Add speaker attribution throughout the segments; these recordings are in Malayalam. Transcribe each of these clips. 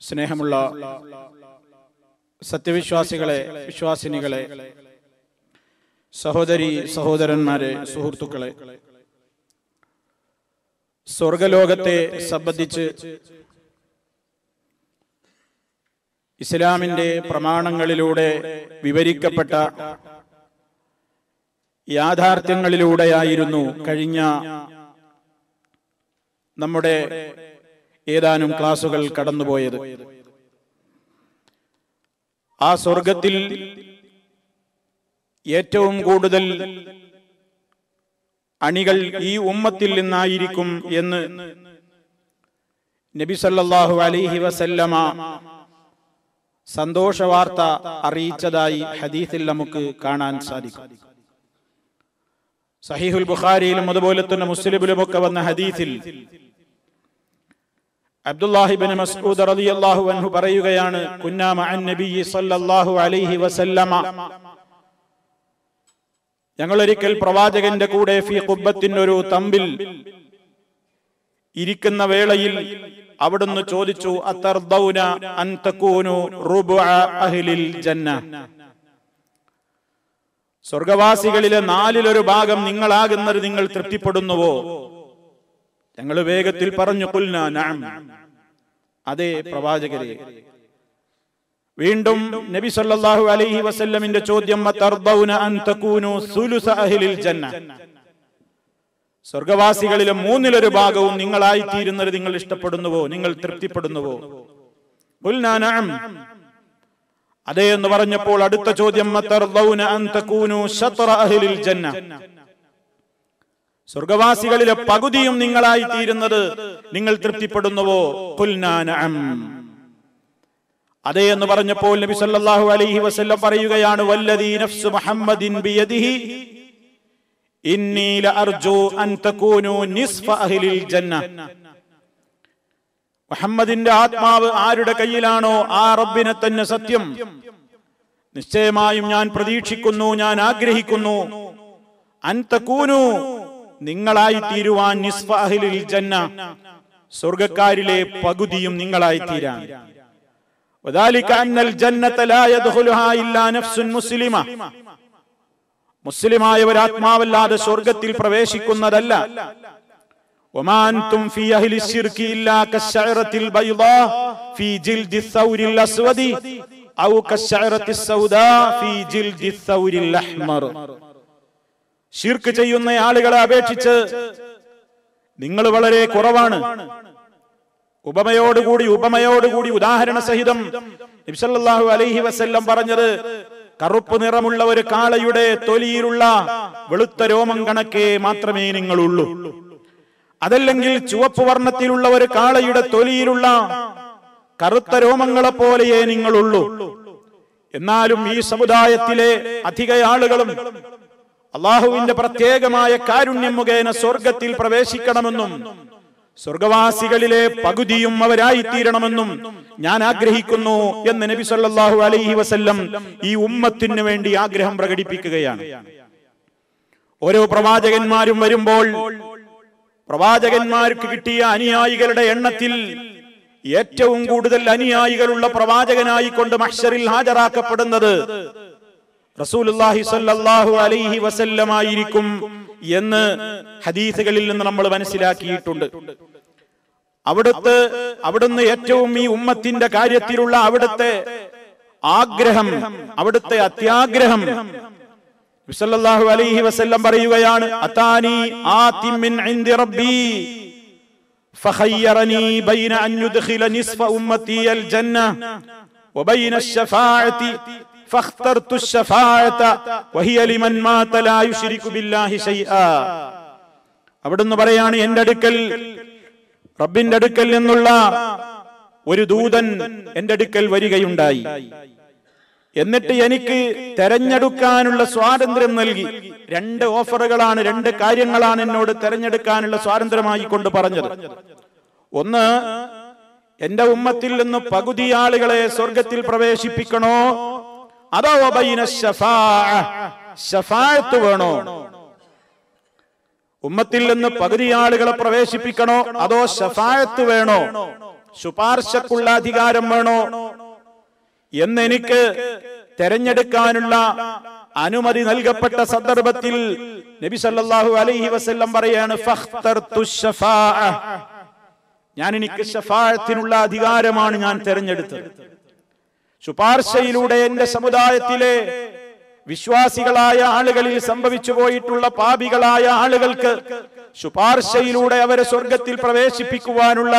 Speaker 1: സ്നേഹമുള്ള സത്യവിശ്വാസികളെ വിശ്വാസിനികളെ സഹോദരി സഹോദരന്മാരെ സുഹൃത്തുക്കളെ സ്വർഗലോകത്തെ സംബന്ധിച്ച് ഇസ്ലാമിന്റെ പ്രമാണങ്ങളിലൂടെ വിവരിക്കപ്പെട്ട യാഥാർത്ഥ്യങ്ങളിലൂടെയായിരുന്നു കഴിഞ്ഞ നമ്മുടെ ഏതാനും ക്ലാസുകൾ കടന്നുപോയത്. ആ സ്വർഗത്തിൽ ഏറ്റവും കൂടുതൽ അണികൾ ഈ ഉമ്മത്തിൽ നിന്നായിരിക്കും എന്ന് നബി സല്ലല്ലാഹു അലൈഹി വസല്ലമ സന്തോഷവാർത്ത അറിയിച്ചതായി ഹദീസിൽ നമുക്ക് കാണാൻ സാധിക്കും. സഹീഹുൽ ബുഖാരിയിലും അതുപോലെ തന്നെ മുസ്ലിമിലുമൊക്കെ വന്ന ഹദീസിൽ അബ്ദുല്ലാഹിബിൻ മസ്ഊദ് റളിയല്ലാഹു അൻഹു പറയുകയാണ് കുന്നാ മഅൻ നബിയ്യി സല്ലല്ലാഹു അലൈഹി വസല്ലമ. ഞങ്ങൾ ഒരിക്കൽ പ്രവാചകന്റെ കൂടെ ഫി ഖുബ്ബത്തിൻ ഒരു തമ്പിൽ ഇരിക്കുന്ന വേളയിൽ അവിടുന്ന് ചോദിച്ചു അത്തർദൗന അൻ തകൂനു റുബഅ അഹ്ലിൽ ജന്ന. സ്വർഗവാസികളിലെ നാലിലൊരു ഭാഗം നിങ്ങളാകുന്നത് നിങ്ങൾ തൃപ്തിപ്പെടുന്നുവോ? ഞങ്ങൾ വേഗത്തിൽ പറഞ്ഞു കുൽന നഅം. അതെ പ്രവാചകരെ. വീണ്ടും നബി സല്ലല്ലാഹു അലൈഹി വസല്ലമിന്റെ ചോദ്യം അൻ തകൂനു സുലുസ അഹ്ലിൽ ജന്ന? സ്വർഗവാസികളിലെ മൂന്നിലൊരു ഭാഗവും നിങ്ങളായി തീരുന്നത് നിങ്ങൾ ഇഷ്ടപ്പെടുന്നുവോ? നിങ്ങൾ തൃപ്തിപ്പെടുന്നുവോ? കുൽന നഅം. അതെ എന്ന് പറഞ്ഞപ്പോൾ അടുത്ത ചോദ്യം അൻ തകൂനു ശത്ര അഹ്ലിൽ ജന്ന? സ്വർഗവാസികളിലെ പകുതിയും നിങ്ങളായി തീരുന്നത് നിങ്ങൾ തൃപ്തിപ്പെടുന്നുവോ? നഅം. അതെ എന്ന് പറഞ്ഞപ്പോൾ നബി സല്ലല്ലാഹു അലൈഹി വസല്ലം പറയുകയാണ് വല്ലദീ നഫ്സു മുഹമ്മദിൻ ബിയദിഹി ഇന്നി ലഅർജു അൻ തകൂനു നിസ്ഫ അഹ്ലിൽ ജന്ന. മുഹമ്മദിന്റെ ആത്മാവ് ആരുടെ കയ്യിലാണോ ആ റബ്ബിനെ തന്നെ സത്യം. നിശ്ചയമായും ഞാൻ പ്രതീക്ഷിക്കുന്നു ഞാൻ ആഗ്രഹിക്കുന്നു. അൻ തകൂനു നിങ്ങളായി തീരുവാൻ നിസ്ഫാഹിലിൽ ജന്ന സ്വർഗക്കാരിലെ പകുതിയും നിങ്ങളായി തീരാൻ മുസ്ലിമായ ഒരാത്മാവല്ലാതെ സ്വർഗത്തിൽ പ്രവേശിക്കുന്നതല്ല. ഒമാൻതും ഫീ ഇല്ലാ കശഅറത്തിൽ ഫീ അസ്വദി ഔ ഫീ അഹ്മർ. ഷിർക്ക് ചെയ്യുന്ന ആളുകളെ അപേക്ഷിച്ച് നിങ്ങൾ വളരെ കുറവാണ്. ഉപമയോടുകൂടി ഉപമയോടുകൂടി ഉദാഹരണ സഹിതം നബ്സല്ലാഹു അലൈഹി വസ്ല്ലം പറഞ്ഞത് കറുപ്പ് നിറമുള്ള ഒരു കാളയുടെ തൊലിയിലുള്ള വെളുത്ത രോമം കണക്കെ മാത്രമേ നിങ്ങളുള്ളൂ. അതല്ലെങ്കിൽ ചുവപ്പ് വർണത്തിലുള്ള ഒരു കാളയുടെ തൊലിയിലുള്ള കറുത്ത രോമങ്ങളെ പോലെയേ നിങ്ങളുള്ളൂ. എന്നാലും ഈ സമുദായത്തിലെ അധിക ആളുകളും അള്ളാഹുവിന്റെ പ്രത്യേകമായ കാരുണ്യം മുഖേന സ്വർഗത്തിൽ പ്രവേശിക്കണമെന്നും സ്വർഗവാസികളിലെ പകുതിയും അവരായി തീരണമെന്നും ഞാൻ ആഗ്രഹിക്കുന്നു എന്ന് നബി സല്ലാഹു അലൈഹി വസല്ലം ഈ ഉമ്മത്തിന് വേണ്ടി ആഗ്രഹം പ്രകടിപ്പിക്കുകയാണ്. ഓരോ പ്രവാചകന്മാരും വരുമ്പോൾ പ്രവാചകന്മാർക്ക് കിട്ടിയ അനുയായികളുടെ എണ്ണത്തിൽ ഏറ്റവും കൂടുതൽ അനുയായികളുള്ള പ്രവാചകനായിക്കൊണ്ട് മഷറിൽ ഹാജരാക്കപ്പെടുന്നത് റസൂലുള്ളാഹി സ്വല്ലല്ലാഹു അലൈഹി വസല്ലമായിരിക്കും എന്ന് ഹദീസുകളിൽ നിന്ന് നമ്മൾ മനസ്സിലാക്കിയിട്ടുണ്ട് അവിടുത്തെ അവിടുന്ന് ഏറ്റവും ഈ ഉമ്മത്തിന്റെ കാര്യത്തിലുള്ള അവിടുത്തെ ആഗ്രഹം അവിടുത്തെ അത്യാഗ്രഹം സല്ലല്ലാഹു അലൈഹി വസല്ലം പറയുകയാണ് അതാനി ആതിം മിൻ ഇൻദി റബ്ബി فخيرني بين أن يدخل نصف أمتي الجنة وبين الشفاعة അവിടുന്ന് പറയാണ് എന്റെ അടുക്കൽ റബ്ബിന്റെ അടുക്കൽ നിന്നുള്ള ഒരു ദൂതൻ എന്റെ അടുക്കൽ വരികയുണ്ടായി. എന്നിട്ട് എനിക്ക് തെരഞ്ഞെടുക്കാനുള്ള സ്വാതന്ത്ര്യം നൽകി. രണ്ട് ഓഫറുകളാണ് രണ്ട് കാര്യങ്ങളാണ് എന്നോട് തെരഞ്ഞെടുക്കാനുള്ള സ്വാതന്ത്ര്യമായി കൊണ്ട് പറഞ്ഞത്. ഒന്ന് എന്റെ ഉമ്മത്തിൽ നിന്ന് പകുതി ആളുകളെ സ്വർഗത്തിൽ പ്രവേശിപ്പിക്കണോ? അതോ ബൈന ഷഫാഅത്ത് വേണോ? ഉമ്മത്തിൽ നിന്ന് പകുതി ആളുകളെ പ്രവേശിപ്പിക്കണോ? അതോ ഷഫായത്ത് വേണോ? ശുപാർശക്കുള്ള അധികാരം വേണോ? എന്നെനിക്ക് തെരഞ്ഞെടുക്കാനുള്ള അനുമതി നൽകപ്പെട്ട സന്ദർഭത്തിൽ നബി സല്ലല്ലാഹു അലൈഹി വസല്ലം പറയാണ്. ഞാൻ എനിക്ക് ശഫായത്തിനുള്ള അധികാരമാണ് ഞാൻ തെരഞ്ഞെടുത്തത്. ശുപാർശയിലൂടെ എന്റെ സമുദായത്തിലെ വിശ്വാസികളായ ആളുകളിൽ സംഭവിച്ചു പോയിട്ടുള്ള പാപികളായ ആളുകൾക്ക് ശുപാർശയിലൂടെ അവരെ സ്വർഗത്തിൽ പ്രവേശിപ്പിക്കുവാനുള്ള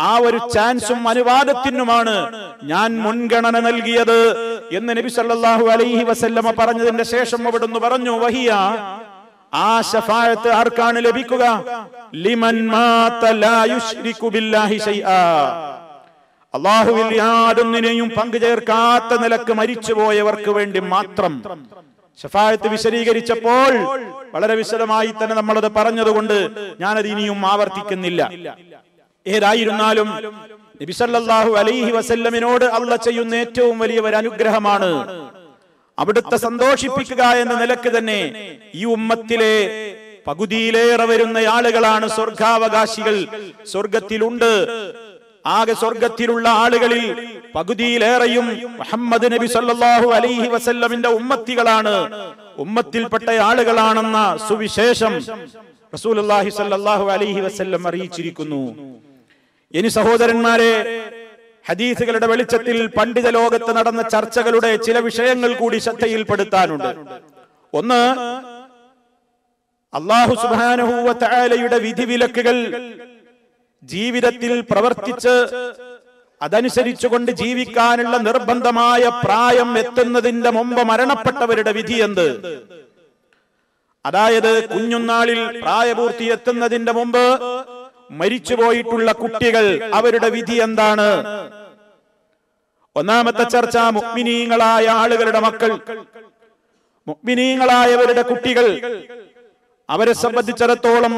Speaker 1: ആ ഒരു ചാൻസും അനുവാദത്തിനുമാണ് ഞാൻ മുൻഗണന നൽകിയത് എന്ന് നബി സല്ലല്ലാഹു അലൈഹി വസല്ലമ പറഞ്ഞതിന്റെ ശേഷം അവിടുന്ന് പറഞ്ഞു വഹിയ ആ ശഫായത്ത് ആർക്കാണ് ലഭിക്കുക? ലിമൻ മാത ലാ യുശ്രികു ബില്ലാഹി ശൈആ അള്ളാഹുവിൽ യാതൊന്നിനെയും പങ്കുചേർക്കാത്ത നിലയ്ക്ക് മരിച്ചുപോയവർക്ക് വേണ്ടി മാത്രം ഷഫായത്ത് വിശദീകരിച്ചപ്പോൾ വളരെ വിശദമായി തന്നെ നമ്മളത് പറഞ്ഞതുകൊണ്ട് ഞാനത് ഇനിയും ആവർത്തിക്കുന്നില്ല. ഏതായിരുന്നാലും നബിസല്ലാഹു അലൈഹി വസല്ലമിനോട് അള്ള ചെയ്യുന്ന ഏറ്റവും വലിയ ഒരു അനുഗ്രഹമാണ് അവിടുത്തെ സന്തോഷിപ്പിക്കുക എന്ന നിലയ്ക്ക് തന്നെ ഈ ഉമ്മത്തിലെ പകുതിയിലേറെ വരുന്ന ആളുകളാണ് സ്വർഗാവകാശികൾ. സ്വർഗത്തിലുണ്ട്. ആകെ സ്വർഗത്തിലുള്ള ആളുകളിൽ പകുതിയിലേറെയും മുഹമ്മദ് നബി സല്ലാഹു അലൈഹി വസല്ലമിന്റെ ഉമ്മത്തികളാണ്. ഉമ്മത്തിൽപ്പെട്ട ആളുകളാണെന്ന സുവിശേഷം റസൂലുള്ളാഹി സല്ലല്ലാഹു അലൈഹി വസല്ലം അറിയിച്ചിരിക്കുന്നു. ഇനി സഹോദരന്മാരെ ഹദീസുകളുടെ വെളിച്ചത്തിൽ പണ്ഡിത ലോകത്ത് നടന്ന ചർച്ചകളുടെ ചില വിഷയങ്ങൾ കൂടി ശ്രദ്ധയിൽപ്പെടുത്താനുണ്ട്. ഒന്ന് അള്ളാഹു സുബാനഹൂവലയുടെ വിധിവിലക്കുകൾ ജീവിതത്തിൽ പ്രവർത്തിച്ച് അതനുസരിച്ചുകൊണ്ട് ജീവിക്കാനുള്ള നിർബന്ധമായ പ്രായം എത്തുന്നതിന്റെ മുമ്പ് മരണപ്പെട്ടവരുടെ വിധി എന്ത്? അതായത് കുഞ്ഞുനാളിൽ പ്രായപൂർത്തി എത്തുന്നതിന്റെ മുമ്പ് മരിച്ചുപോയിട്ടുള്ള കുട്ടികൾ അവരുടെ വിധി എന്താണ്? ഒന്നാമത്തെ ചർച്ച മുക്മിനീങ്ങളായ ആളുകളുടെ മക്കൾ. മുക്മിനീങ്ങളായവരുടെ കുട്ടികൾ. അവരെ സംബന്ധിച്ചിടത്തോളം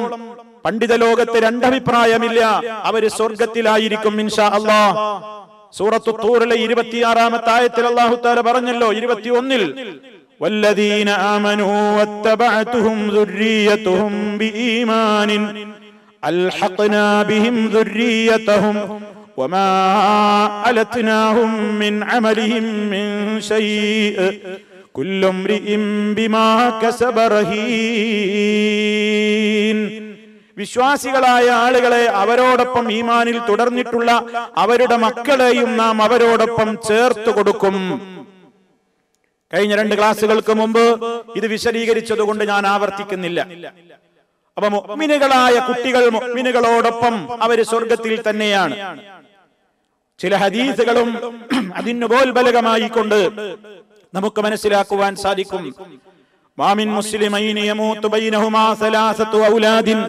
Speaker 1: പണ്ഡിത ലോകത്ത് രണ്ടഭിപ്രായമില്ല അവര് സ്വർഗത്തിലായിരിക്കും ഇൻഷാ അള്ളാ സൂറത്തു തൂറിലെ ഇരുപത്തിയാറാമത്തെ ആയത്തിൽ അള്ളാഹു താല പറഞ്ഞല്ലോ ഇരുപത്തിയൊന്നിൽ والذين آمنوا واتبعتهم ذريتهم بإيمان ألحقنا بهم ذريتهم وما ألتناهم من عملهم من شيء كل امرئ بما كسب رهين വിശ്വാസികളായ ആളുകളെ അവരോടൊപ്പം ഈമാനിൽ തുടർന്നിട്ടുള്ള അവരുടെ മക്കളെയും നാം അവരോടൊപ്പം ചേർത്ത് കൊടുക്കും. കഴിഞ്ഞ രണ്ട് ക്ലാസ്സുകൾക്ക് മുമ്പ് ഇത് വിശദീകരിച്ചതുകൊണ്ട് ഞാൻ ആവർത്തിക്കുന്നില്ല. അപ്പൊ മുഅ്മിനുകളായ കുട്ടികൾ മുഅ്മിനുകളോടൊപ്പം അവർ സ്വർഗത്തിൽ തന്നെയാണ്. ചില ഹദീസുകളും അതിന് ബോൽബലകമായി കൊണ്ട് നമുക്ക് മനസ്സിലാക്കുവാൻ സാധിക്കും. മാമിൻ മുസ്ലിമൈൻ യമൂത്ത് ബൈനഹുമാ സലാസത്തു ഔലാദിൻ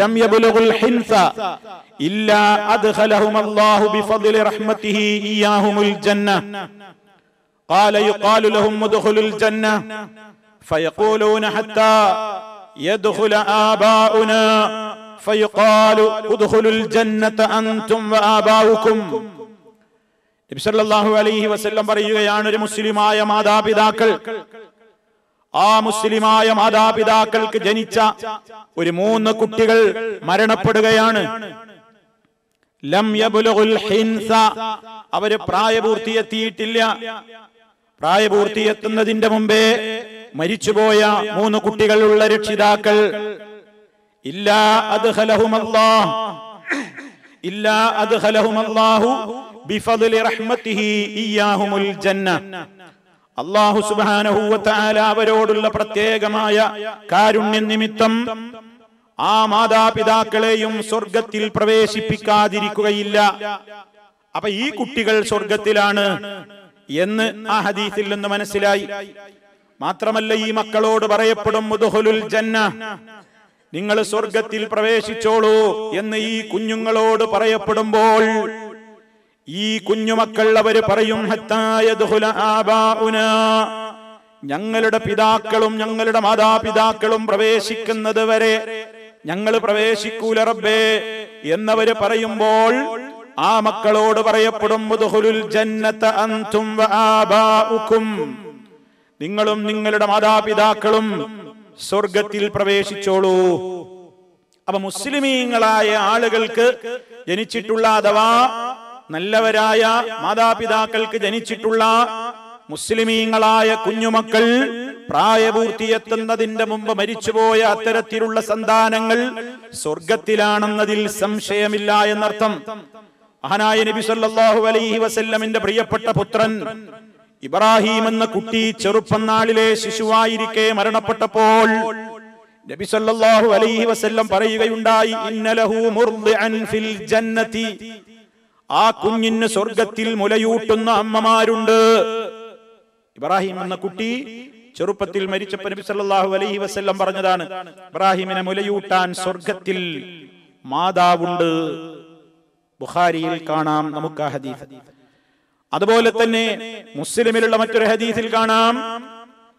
Speaker 1: ലം യബ്ലുഗുൽ ഹിൻസ ഇല്ലാ അദ്ഖലഹും അല്ലാഹു ബിഫദ്ലി റഹ്മതിഹി ഇയ്യാഹുമുൽ ജന്ന قال يقال لهم ادخلوا الجنة فيقولون حتى يدخل آباؤنا فيقال ادخلوا الجنة أنتم وآباؤكم നബി സല്ലല്ലാഹു അലൈഹി വസല്ലം പറയുകയാണ് ഒരു മുസ്ലിമായ മാതാപിതാക്കൾ ആ മുസ്ലിമായ മാതാപിതാക്കൾക്ക് ജനിച്ച ഒരു മൂന്ന് കുട്ടികൾ മരണപ്പെടുകയാണ്. ലം ഹിൻസ. അവർ പ്രായപൂർത്തിയെത്തിയിട്ടില്ല. പ്രായപൂർത്തിയെത്തുന്നതിന്റെ മുമ്പേ മരിച്ചുപോയ മൂന്ന് കുട്ടികളുള്ള രക്ഷിതാക്കൾ ഇല്ലാ അദ്ഖലഹുമല്ലാഹു ബിഫദ്ലി സുബാനഹൂവത്താല അവരോടുള്ള പ്രത്യേകമായ കാരുണ്യ നിമിത്തം ആ മാതാപിതാക്കളെയും സ്വർഗത്തിൽ പ്രവേശിപ്പിക്കാതിരിക്കുകയില്ല. അപ്പൊ ഈ കുട്ടികൾ സ്വർഗത്തിലാണ് എന്ന് ആ ഹദീസിൽ നിന്ന് മനസ്സിലായി. മാത്രമല്ല ഈ മക്കളോട് പറയപ്പെടും മുതുഹുലുൽ ജന്ന നിങ്ങൾ സ്വർഗത്തിൽ പ്രവേശിച്ചോളൂ എന്ന് ഈ കുഞ്ഞുങ്ങളോട് പറയപ്പെടുമ്പോൾ ഈ കുഞ്ഞുമക്കൾ അവർ പറയും ഞങ്ങളുടെ പിതാക്കളും ഞങ്ങളുടെ മാതാപിതാക്കളും പ്രവേശിക്കുന്നത് വരെ ഞങ്ങൾ പ്രവേശിക്കൂല റബ്ബേ എന്നവര് പറയുമ്പോൾ ആ മക്കളോട് പറയപ്പെടും നിങ്ങളും നിങ്ങളുടെ മാതാപിതാക്കളും സ്വർഗത്തിൽ പ്രവേശിച്ചോളൂ. അപ്പൊ മുസ്ലിമീങ്ങളായ ആളുകൾക്ക് ജനിച്ചിട്ടുള്ള അഥവാ നല്ലവരായ മാതാപിതാക്കൾക്ക് ജനിച്ചിട്ടുള്ള മുസ്ലിമീങ്ങളായ കുഞ്ഞുമക്കൾ പ്രായപൂർത്തിയെത്തുന്നതിന്റെ മുമ്പ് മരിച്ചുപോയ അത്തരത്തിലുള്ള സന്താനങ്ങൾ സ്വർഗത്തിലാണെന്നതിൽ സംശയമില്ല എന്നർത്ഥം. മഹാനായ നബി സല്ലാഹു അലൈഹി വസല്ലമിന്റെ പ്രിയപ്പെട്ട പുത്രൻ ഇബ്രാഹിം എന്ന കുട്ടി ചെറുപ്പം നാളിലെ ശിശുവായിരിക്കെ മരണപ്പെട്ടപ്പോൾ നബി സല്ലല്ലാഹു അലൈഹി വസല്ലം പറയുകയുണ്ടായി ഇന്നലഹു മുർദിഅൻ ഫിൽ ജന്നതി ആ കുഞ്ഞിന് സ്വർഗത്തിൽ മുലയൂട്ടുന്ന അമ്മമാരുണ്ട്. ഇബ്രാഹിം എന്ന കുട്ടി ചെറുപ്പത്തിൽ മരിച്ചപ്പോൾ നബി സല്ലല്ലാഹു അലൈഹി വസല്ലം പറഞ്ഞതാണ് ഇബ്രാഹിമിനെ മുലയൂട്ടാൻ സ്വർഗത്തിൽ മാതാവുണ്ട്. ബുഖാരിയിൽ കാണാം നമുക്ക് ആ ഹദീസ്. അതുപോലെ തന്നെ മുസ്ലിമിലുള്ള മറ്റൊരു ഹദീസിൽ കാണാം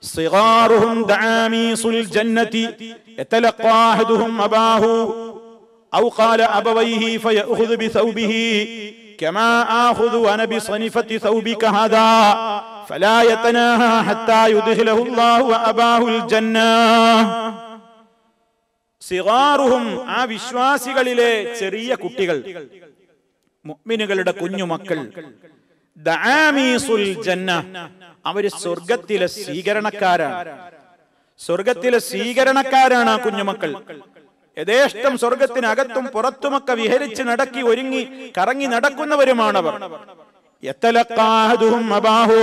Speaker 1: സിഗാറുഹും ദആമീസുൽ ജന്നതി യതലഖാഹുഹും അബാഹു أو قال أبويه فيأخذ بثوبه كما آخذ أنا بصنفة ثوبك هذا فلا يتناهى حتى يدخله الله وأباه الجنة സിഗാറുഹും ആ വിശ്വാസികളിലെ ചെറിയ കുട്ടികൾ മുഅ്മിനുകളുടെ കുഞ്ഞുമക്കൾ ദആമീസുൽ ജന്ന അവര് സ്വർഗത്തിലെ സ്വീകരണക്കാരാണ് സ്വർഗത്തിലെ സ്വീകരണക്കാരാണ് ആ കുഞ്ഞുമക്കൾ യഥേഷ്ടം സ്വർഗത്തിനകത്തും പുറത്തുമൊക്കെ വിഹരിച്ച് നടക്കി ഒരുങ്ങി കറങ്ങി നടക്കുന്നവരുമാണവർ. എത്തലക്കാഹതും അബാഹോ.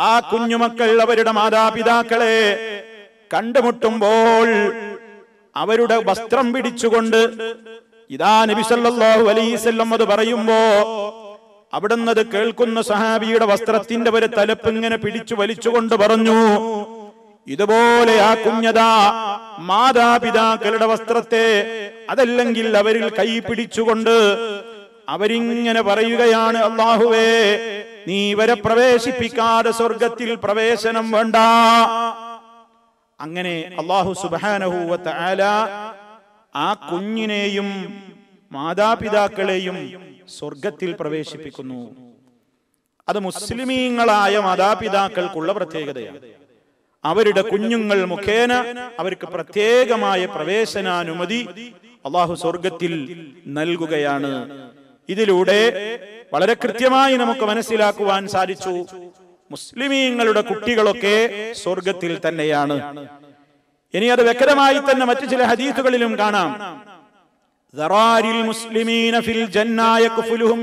Speaker 1: ആ കുഞ്ഞുമക്കൾ അവരുടെ മാതാപിതാക്കളെ കണ്ടുമുട്ടുമ്പോൾ അവരുടെ വസ്ത്രം പിടിച്ചുകൊണ്ട് ഇതാ നബിസല്ലാഹു വസല്ലം അത് പറയുമ്പോ അവിടുന്ന് അത് കേൾക്കുന്ന സഹാബിയുടെ വസ്ത്രത്തിന്റെ ഒരു തലപ്പ് ഇങ്ങനെ പിടിച്ചു വലിച്ചുകൊണ്ട് പറഞ്ഞു ഇതുപോലെ ആ കുഞ്ഞതാ മാതാപിതാക്കളുടെ വസ്ത്രത്തെ അതല്ലെങ്കിൽ അവരിൽ കൈ പിടിച്ചുകൊണ്ട് അവരിങ്ങനെ പറയുകയാണ് അള്ളാഹുവേ നീ ഇവരെ പ്രവേശിപ്പിക്കാതെ സ്വർഗത്തിൽ പ്രവേശനം വേണ്ട. അങ്ങനെ അള്ളാഹു സുബാനഹൂവത്ത് ആല ആ കുഞ്ഞിനെയും മാതാപിതാക്കളെയും സ്വർഗത്തിൽ പ്രവേശിപ്പിക്കുന്നു. അത് മുസ്ലിമീങ്ങളായ മാതാപിതാക്കൾക്കുള്ള പ്രത്യേകതയാണ്. അവരുടെ കുഞ്ഞുങ്ങൾ മുഖേന അവർക്ക് പ്രത്യേകമായ പ്രവേശനാനുമതി അള്ളാഹു സ്വർഗത്തിൽ നൽകുകയാണ്. ഇതിലൂടെ വളരെ കൃത്യമായി നമുക്ക് മനസ്സിലാക്കുവാൻ സാധിച്ചു. മുസ്ലിമീങ്ങളുടെ കുട്ടികളൊക്കെ സ്വർഗത്തിൽ തന്നെയാണ്. ഇനി അത് വ്യക്തമായി തന്നെ മറ്റു ചില ഹദീസുകളിലും കാണാം. മുസ്ലിമീന ഫിൽ ജന്നായ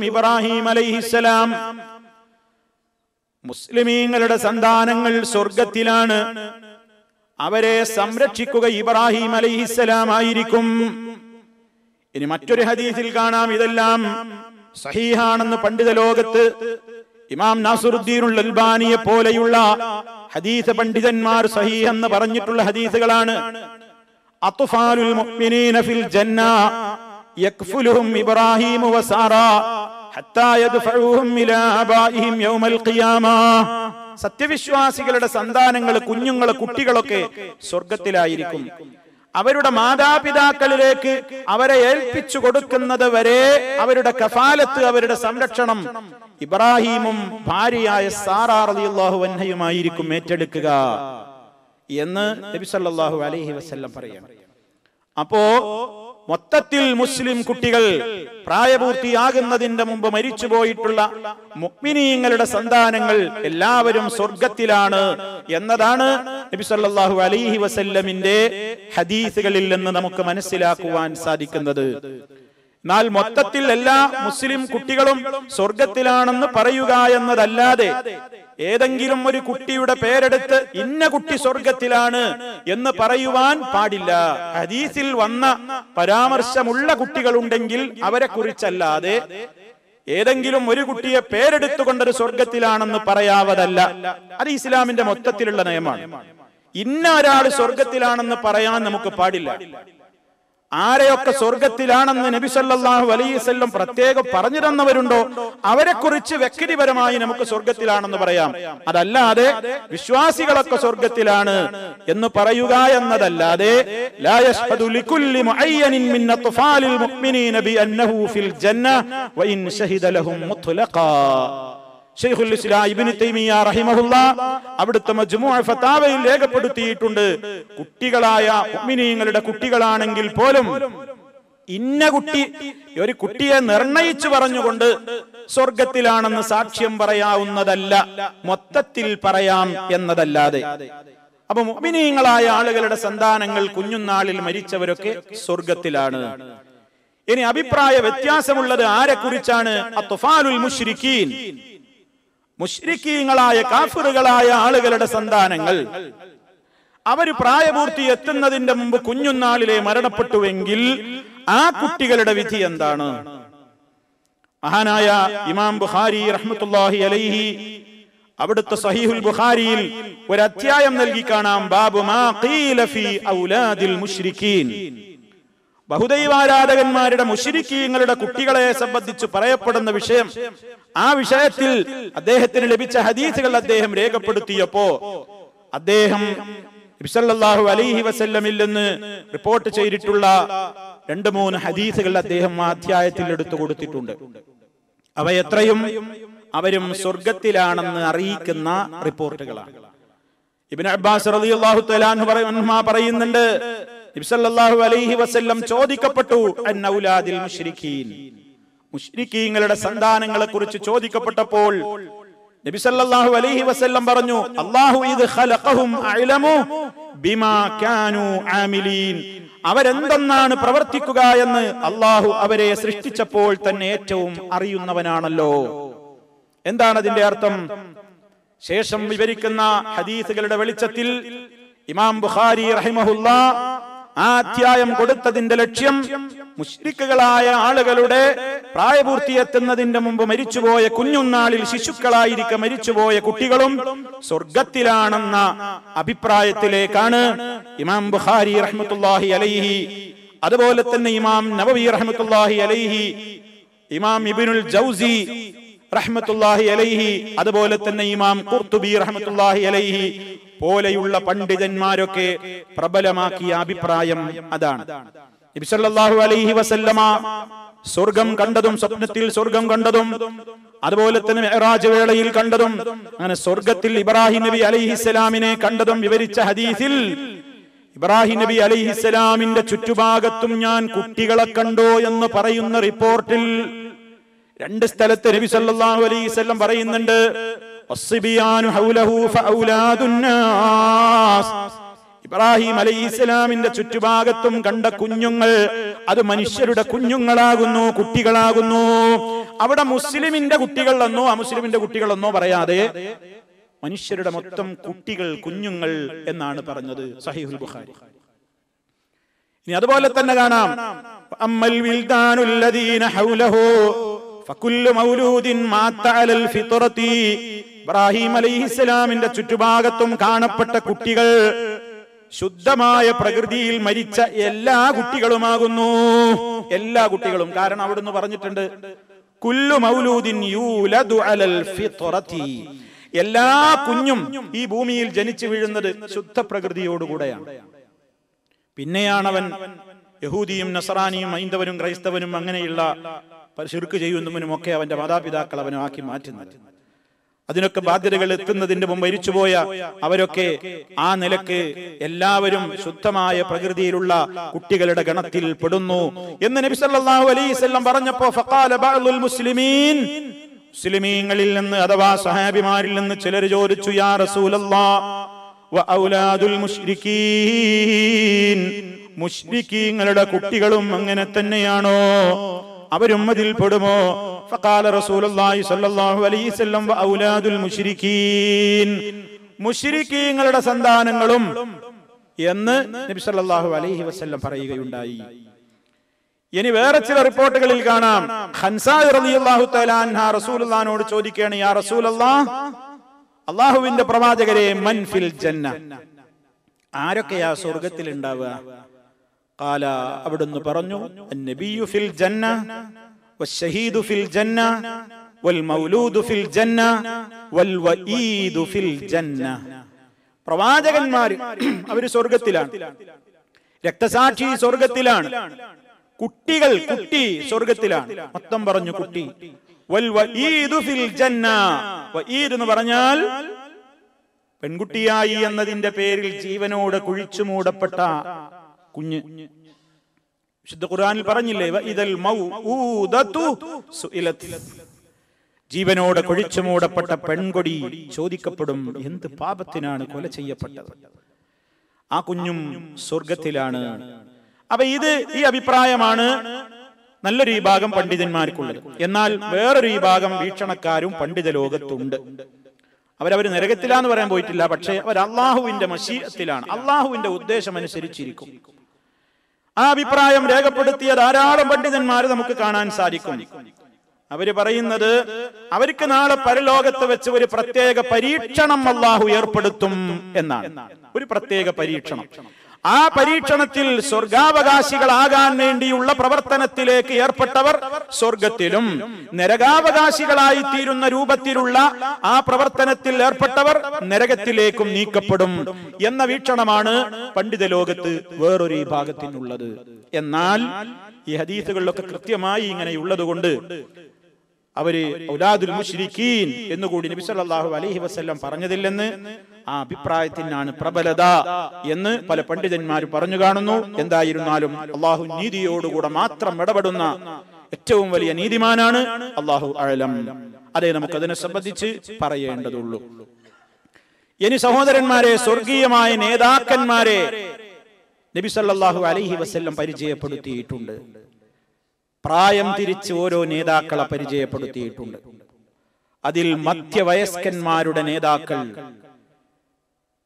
Speaker 1: ഇബ്രാഹിം അലൈഹിസ്സലാം. മുസ്ലിമീങ്ങളുടെ സന്താനങ്ങൾ സ്വർഗത്തിലാണ്. അവരെ സംരക്ഷിക്കുക ഇബ്രാഹിം അലൈഹിസ്സലാം ആയിരിക്കും. ഇനി മറ്റൊരു ഹദീസിൽ കാണാം. ഇതെല്ലാം സഹീഹാണെന്ന് പണ്ഡിത ലോകത്ത് ഇമാം നാസുറുദ്ദീനുൽ അൽബാനിയെ പോലെയുള്ള ഹദീസ് പണ്ഡിതന്മാർ സഹീഹ് എന്ന് പറഞ്ഞിട്ടുള്ള ഹദീസുകളാണ്. അത്ഫാലുൽ മുഅ്മിനീന ഫിൽ ജന്ന യക്ഫുലുഹും ഇബ്രാഹിം വസാറ സത്യവിശ്വാസികളുടെ സന്താനങ്ങൾ കുഞ്ഞുങ്ങൾ കുട്ടികളൊക്കെ സ്വർഗത്തിലായിരിക്കും അവരുടെ മാതാപിതാക്കളിലേക്ക് അവരെ ഏൽപ്പിച്ചു കൊടുക്കുന്നത് വരെ അവരുടെ കഫാലത്ത് അവരുടെ സംരക്ഷണം ഇബ്രാഹീമും ഭാര്യയായ സാറാ റളിയല്ലാഹു അൻഹയുമായിരിക്കും ഏറ്റെടുക്കുക എന്ന് നബി സല്ലല്ലാഹു അലൈഹി വസല്ലം പറയുന്നു അപ്പോ മൊത്തത്തിൽ മുസ്ലിം കുട്ടികൾ പ്രായപൂർത്തിയാകുന്നതിന്റെ മുമ്പ് മരിച്ചുപോയിട്ടുള്ള മുക്മിനീങ്ങളുടെ സന്താനങ്ങൾ എല്ലാവരും സ്വർഗത്തിലാണ് എന്നതാണ് നബി സല്ലല്ലാഹു അലൈഹി വസല്ലമിന്റെ ഹദീസുകളിൽ നിന്ന് നമുക്ക് മനസ്സിലാക്കുവാൻ സാധിക്കുന്നത്. എന്നാൽ മൊത്തത്തിൽ എല്ലാ മുസ്ലിം കുട്ടികളും സ്വർഗത്തിലാണെന്ന് പറയുക എന്നതല്ലാതെ ഏതെങ്കിലും ഒരു കുട്ടിയുടെ പേരെടുത്ത് ഇന്ന കുട്ടി സ്വർഗത്തിലാണ് എന്ന് പറയുവാൻ പാടില്ല. ഹദീസിൽ വന്ന പരാമർശമുള്ള കുട്ടികളുണ്ടെങ്കിൽ അവരെ കുറിച്ചല്ലാതെ ഏതെങ്കിലും ഒരു കുട്ടിയെ പേരെടുത്തുകൊണ്ടൊരു സ്വർഗത്തിലാണെന്ന് പറയാവതല്ല. അത് ഇസ്ലാമിന്റെ മൊത്തത്തിലുള്ള നയമാണ് ഇന്ന ഒരാൾ സ്വർഗത്തിലാണെന്ന് പറയാൻ നമുക്ക് പാടില്ല. ആരെയൊക്കെ സ്വർഗത്തിലാണെന്ന് നബി സല്ലല്ലാഹു അലൈഹി വസല്ലം പ്രത്യേകം പറഞ്ഞു തന്നവരുണ്ടോ അവരെ കുറിച്ച് വ്യക്തിപരമായി നമുക്ക് സ്വർഗത്തിലാണെന്ന് പറയാം. അതല്ലാതെ വിശ്വാസികളൊക്കെ സ്വർഗത്തിലാണ് എന്ന് പറയുക എന്നതല്ലാതെ ഫിൽ ജന്ന വഇൻ ഷഹിദ ലഹും മുത്ലഖാ. ഷെയ്ഖുൽ ഇബ്നു അവിടുത്തെ മജ്മുഅ ഫതാവയിൽ രേഖപ്പെടുത്തിയിട്ടുണ്ട്. കുട്ടികളായ മുഅ്മിനീങ്ങളുടെ കുട്ടികളാണെങ്കിൽ പോലും ഇന്ന കുട്ടി ഒരു കുട്ടിയെ നിർണയിച്ചു പറഞ്ഞുകൊണ്ട് സ്വർഗത്തിലാണെന്ന് സാക്ഷ്യം പറയാവുന്നതല്ല മൊത്തത്തിൽ പറയാം എന്നതല്ലാതെ. അപ്പൊ മുഅ്മിനീങ്ങളായ ആളുകളുടെ സന്താനങ്ങൾ കുഞ്ഞുനാളിൽ മരിച്ചവരൊക്കെ സ്വർഗത്തിലാണ്. ഇനി അഭിപ്രായ വ്യത്യാസമുള്ളത് ആരെ കുറിച്ചാണ് മുശ്രിക്കീൻ കാഫറുകളായ കാഫിറുകളായ ആളുകളുടെ സന്താനങ്ങൾ. അവർ പ്രായപൂർത്തി എത്തുന്നതിന്റെ മുമ്പ് കുഞ്ഞുനാളിലെ മരണപ്പെട്ടുവെങ്കിൽ ആ കുട്ടികളുടെ വിധി എന്താണ്? മഹാനായ ഇമാം ബുഖാരി റഹ്മത്തുല്ലാഹി അലൈഹി അവിടുത്തെ സഹീഹുൽ ബുഖാരിയിൽ ഒരു അധ്യായം നൽകി കാണാം. ബാബു മാ ഖീല ഫീ ഔലാദിൽ മുശ്രിക്കീൻ. ബഹുദൈവാരാധകന്മാരുടെ മുഷിരിക്കീങ്ങളുടെ കുട്ടികളെ സംബന്ധിച്ച് പറയപ്പെടുന്ന വിഷയം ആ വിഷയത്തിൽ അദ്ദേഹത്തിന് ലഭിച്ച ഹദീസുകൾ അദ്ദേഹം രേഖപ്പെടുത്തിയപ്പോ അദ്ദേഹം ഇബ്സല്ലാഹു അലൈഹി വസല്ലമിൽ നിന്ന് റിപ്പോർട്ട് ചെയ്തിട്ടുള്ള രണ്ട് മൂന്ന് ഹദീസുകൾ അദ്ദേഹം അധ്യായത്തിൽ എടുത്തു കൊടുത്തിട്ടുണ്ട്. അവ എത്രയും അവരും സ്വർഗത്തിലാണെന്ന് അറിയിക്കുന്ന റിപ്പോർട്ടുകളാണ്. ഇബിൻ അബ്ബാസ് റളിയല്ലാഹു തആല പറയുന്നുണ്ട് നബി സല്ലല്ലാഹു അലൈഹി വസല്ലം ചോദിക്കപ്പെട്ടു അന്നൗലാദിൽ മുശ്രിക്കീൻ മുശ്രിക്കീങ്ങളുടെ സന്താനങ്ങളെ കുറിച്ച് ചോദിക്കപ്പെട്ടപ്പോൾ നബി സല്ലല്ലാഹു അലൈഹി വസല്ലം പറഞ്ഞു അല്ലാഹു ഇത് ഖലഖഹും അഅലമു ബിമാ കാനൂ ആമിലീൻ. അവരെന്തെന്നാണ് പ്രവർത്തിക്കുക എന്ന് അള്ളാഹു അവരെ സൃഷ്ടിച്ചപ്പോൾ തന്നെ ഏറ്റവും അറിയുന്നവനാണല്ലോ. എന്താണ് അതിന്റെ അർത്ഥം? ശേഷം വിവരിക്കുന്ന ഹദീസുകളുടെ വെളിച്ചത്തിൽ ഇമാം ബുഖാരി റഹിമഹുല്ല ആ അധ്യായം കൊടുത്തതിന്റെ ലക്ഷ്യം മുഷ്രിക്കുകളായ ആളുകളുടെ പ്രായപൂർത്തിയെത്തുന്നതിന്റെ മുമ്പ് മരിച്ചുപോയ കുഞ്ഞുനാളിൽ ശിശുക്കളായിരിക്കെ മരിച്ചുപോയ കുട്ടികളും സ്വർഗത്തിലാണെന്ന അഭിപ്രായത്തിലേക്കാണ് ഇമാം ബുഖാരി റഹ്മത്തുല്ലാഹി അലൈഹി. അതുപോലെ തന്നെ ഇമാം നബവി റഹ്മത്തുല്ലാഹി അലൈഹി ഇമാം ഇബിനുൽ ജൗസി റഹ്മത്തുല്ലാഹി അലൈഹി അതുപോലെ തന്നെ ഇമാം ഖുർത്തുബി റഹ്മത്തുല്ലാഹി അലൈഹി പോലെയുള്ള പണ്ഡിതന്മാരൊക്കെ പ്രബലമാക്കിയ അഭിപ്രായം അതാണ്. നബി സല്ലല്ലാഹു അലൈഹി വസല്ലമ സ്വർഗം കണ്ടതും സ്വപ്നത്തിൽ സ്വർഗം കണ്ടതും അതുപോലെ തന്നെ മെഹറാജ് വേളയിൽ കണ്ടതും അങ്ങനെ സ്വർഗത്തിൽ ഇബ്രാഹിം നബി അലൈഹിസ്സലാമിനെ കണ്ടതും വിവരിച്ച ഹദീസിൽ ഇബ്രാഹിം നബി അലൈഹിസ്സലാമിന്റെ ചുറ്റുഭാഗത്തും ഞാൻ കുട്ടികളെ കണ്ടോ എന്ന് പറയുന്ന റിപ്പോർട്ടിൽ രണ്ട് സ്ഥലത്ത് നബി സല്ലല്ലാഹു അലൈഹി വസല്ലം പറയുന്നുണ്ട് ഇബ്രാഹിം അലൈഹി ഇസ്ലാമിന്റെ ചുറ്റുഭാഗത്തും കണ്ട കുഞ്ഞുങ്ങൾ അത് മനുഷ്യരുടെ കുഞ്ഞുങ്ങളാകുന്നു കുട്ടികളാകുന്നു. അവിടെ മുസ്ലിമിന്റെ കുട്ടികളെന്നോ അമുസ്ലിമിന്റെ കുട്ടികളെന്നോ പറയാതെ മനുഷ്യരുടെ മൊത്തം കുട്ടികൾ കുഞ്ഞുങ്ങൾ എന്നാണ് പറഞ്ഞത് സഹീഹുൽ ബുഖാരി. ഇനി അതുപോലെ തന്നെ കാണാം അമ്മൽ വിൽദാനുല്ലദീന ഹൗലഹു ഇബ്രാഹിം അലൈഹിസ്സലാമിന്റെ ചുറ്റുഭാഗത്തും കാണപ്പെട്ട കുട്ടികൾ ശുദ്ധമായ പ്രകൃതിയിൽ മരിച്ച എല്ലാ കുട്ടികളുമാകുന്നു. എല്ലാ കുട്ടികളും. കാരണം അവിടുന്ന് പറഞ്ഞിട്ടുണ്ട് കുല്ലു മൗലൂദിൻ യൂലദു അലൽ എല്ലാ കുഞ്ഞും ഈ ഭൂമിയിൽ ജനിച്ചു വീഴുന്നത് ശുദ്ധ പ്രകൃതിയോടുകൂടെയാണ്. പിന്നെയാണ് അവൻ യഹൂദിയും നസറാനിയും ഹൈന്ദവനും ക്രൈസ്തവനും അങ്ങനെയുള്ള ചെയ്യുന്നവനും ഒക്കെ അവന്റെ മാതാപിതാക്കൾ അവനെ ആക്കി മാറ്റുന്നത്. അതിനൊക്കെ ബാധ്യതകൾ എത്തുന്നതിന്റെ മുമ്പ് മരിച്ചുപോയ അവരൊക്കെ ആ നിലയ്ക്ക് എല്ലാവരും ശുദ്ധമായ പ്രകൃതിയിലുള്ള കുട്ടികളുടെ ഗണത്തിൽ പെടുന്നു എന്ന് നബി സല്ലല്ലാഹു അലൈഹി വസല്ലം പറഞ്ഞപ്പോൾ ഫഖാല ബഅ്ദുൽ മുസ്ലിമീൻ മുസ്ലിമീങ്ങളിൽ നിന്ന് അഥവാ സഹാബിമാരിൽ നിന്ന് ചിലർ ചോദിച്ചു യാ റസൂലല്ലാ വ ഔലാദുൽ മുശ്രിക്കീൻ മുശ്രിക്കീങ്ങളുടെ കുട്ടികളും അങ്ങനെ തന്നെയാണോ? അവരും മുഷിരിക്കീങ്ങളുടെ പെടുമോ ഫഖാല റസൂലുള്ളാഹി സ്വല്ലല്ലാഹു അലൈഹി മുശ്രിക്കീൻ സന്താനങ്ങളും എന്ന് നബി സല്ലല്ലാഹു അലൈഹി വസല്ലം പറയുകയുണ്ടായി. ഇനി വേറെ ചില റിപ്പോർട്ടുകളിൽ കാണാം. റസൂലുള്ളാഹിനോട് ചോദിക്കുകയാണ് യാ റസൂലല്ലാഹ് അള്ളാഹുവിന്റെ പ്രവാചകരെ മൻഫിൽ ജന്ന? ആരൊക്കെയാ സ്വർഗത്തിൽ ഉണ്ടാവുക قال അവിടുന്ന് പറഞ്ഞു النبي في الجنة والشهيد في الجنة والمولود في الجنة والوئيد في الجنة പ്രവാചകന്മാർ അവര് സ്വർഗത്തിലാണ് രക്തസാക്ഷി സ്വർഗത്തിലാണ് കുട്ടികൾ കുട്ടി സ്വർഗത്തിലാണ് മൊത്തം പറഞ്ഞു കുട്ടി വൽ വഈദു ഫിൽ ജന്ന വഈദ് എന്ന് പറഞ്ഞാൽ പെൺകുട്ടിയായി എന്നതിന്റെ പേരിൽ ജീവനോട് കുഴിച്ചു മൂടപ്പെട്ട കുഞ്ഞ്. വിശുദ്ധ ഖുർആനിൽ പറഞ്ഞില്ലേ ഇതൽ ജീവനോടെ കൊഴിച്ചു മൂടപ്പെട്ട പെൺകൊടി ചോദിക്കപ്പെടും എന്ത് പാപത്തിനാണ് കൊല ചെയ്യപ്പെട്ടത്? ആ കുഞ്ഞും സ്വർഗത്തിലാണ്. അപ്പൊ ഇത് ഈ അഭിപ്രായമാണ് നല്ലൊരു വിഭാഗം പണ്ഡിതന്മാർക്കുള്ളത്. എന്നാൽ വേറൊരു വിഭാഗം വീക്ഷണക്കാരും പണ്ഡിത ലോകത്തുണ്ട്. അവരവർ നരകത്തിലാന്ന് പറയാൻ പോയിട്ടില്ല പക്ഷേ അവർ അള്ളാഹുവിന്റെ മഷീയത്തിലാണ് അള്ളാഹുവിന്റെ ഉദ്ദേശം അനുസരിച്ചിരിക്കും ആ അഭിപ്രായം രേഖപ്പെടുത്തിയ ധാരാളം പണ്ഡിതന്മാർ നമുക്ക് കാണാൻ സാധിക്കും. അവർ പറയുന്നത് അവർക്ക് നാളെ പരലോകത്ത് വെച്ച് ഒരു പ്രത്യേക പരീക്ഷണം അള്ളാഹു ഏർപ്പെടുത്തും എന്നാണ്. ഒരു പ്രത്യേക പരീക്ഷണം. ആ പരീക്ഷണത്തിൽ സ്വർഗാവകാശികളാകാൻ വേണ്ടിയുള്ള പ്രവർത്തനത്തിലേക്ക് ഏർപ്പെട്ടവർ സ്വർഗത്തിലും നരകാവകാശികളായി തീരുന്ന രൂപത്തിലുള്ള ആ പ്രവർത്തനത്തിൽ ഏർപ്പെട്ടവർ നരകത്തിലേക്കും നീക്കപ്പെടും എന്ന വീക്ഷണമാണ് പണ്ഡിത ലോകത്ത് വേറൊരു വിഭാഗത്തിനുള്ളത്. എന്നാൽ ഈ ഹദീസുകളിലൊക്കെ കൃത്യമായി ഇങ്ങനെയുള്ളത് കൊണ്ട് അവർ ഔലാദുൽ മുശ്രിക്കീൻ എന്നുകൂടി നബി സല്ലല്ലാഹു അലൈഹി വസല്ലം പറഞ്ഞതില്ലെന്ന് ആ അഭിപ്രായത്തിനാണ് പ്രബലത എന്ന് പല പണ്ഡിതന്മാർ പറഞ്ഞു കാണുന്നു. എന്തായിരുന്നാലും അള്ളാഹു നീതിയോടുകൂടെ മാത്രം ഇടപെടുന്ന ഏറ്റവും വലിയ നീതിമാനാണ് അള്ളാഹു അഴലം അതേ നമുക്ക് അതിനെ സംബന്ധിച്ച് പറയേണ്ടതുള്ളൂ. ഇനി സഹോദരന്മാരെ സ്വർഗീയമായ നേതാക്കന്മാരെ നബി സല്ലല്ലാഹു അലൈഹി വസല്ലം പരിചയപ്പെടുത്തിയിട്ടുണ്ട്. പ്രായം തിരിച്ച് ഓരോ നേതാക്കളെ പരിചയപ്പെടുത്തിയിട്ടുണ്ട്. അതിൽ മധ്യവയസ്കന്മാരുടെ നേതാക്കൾ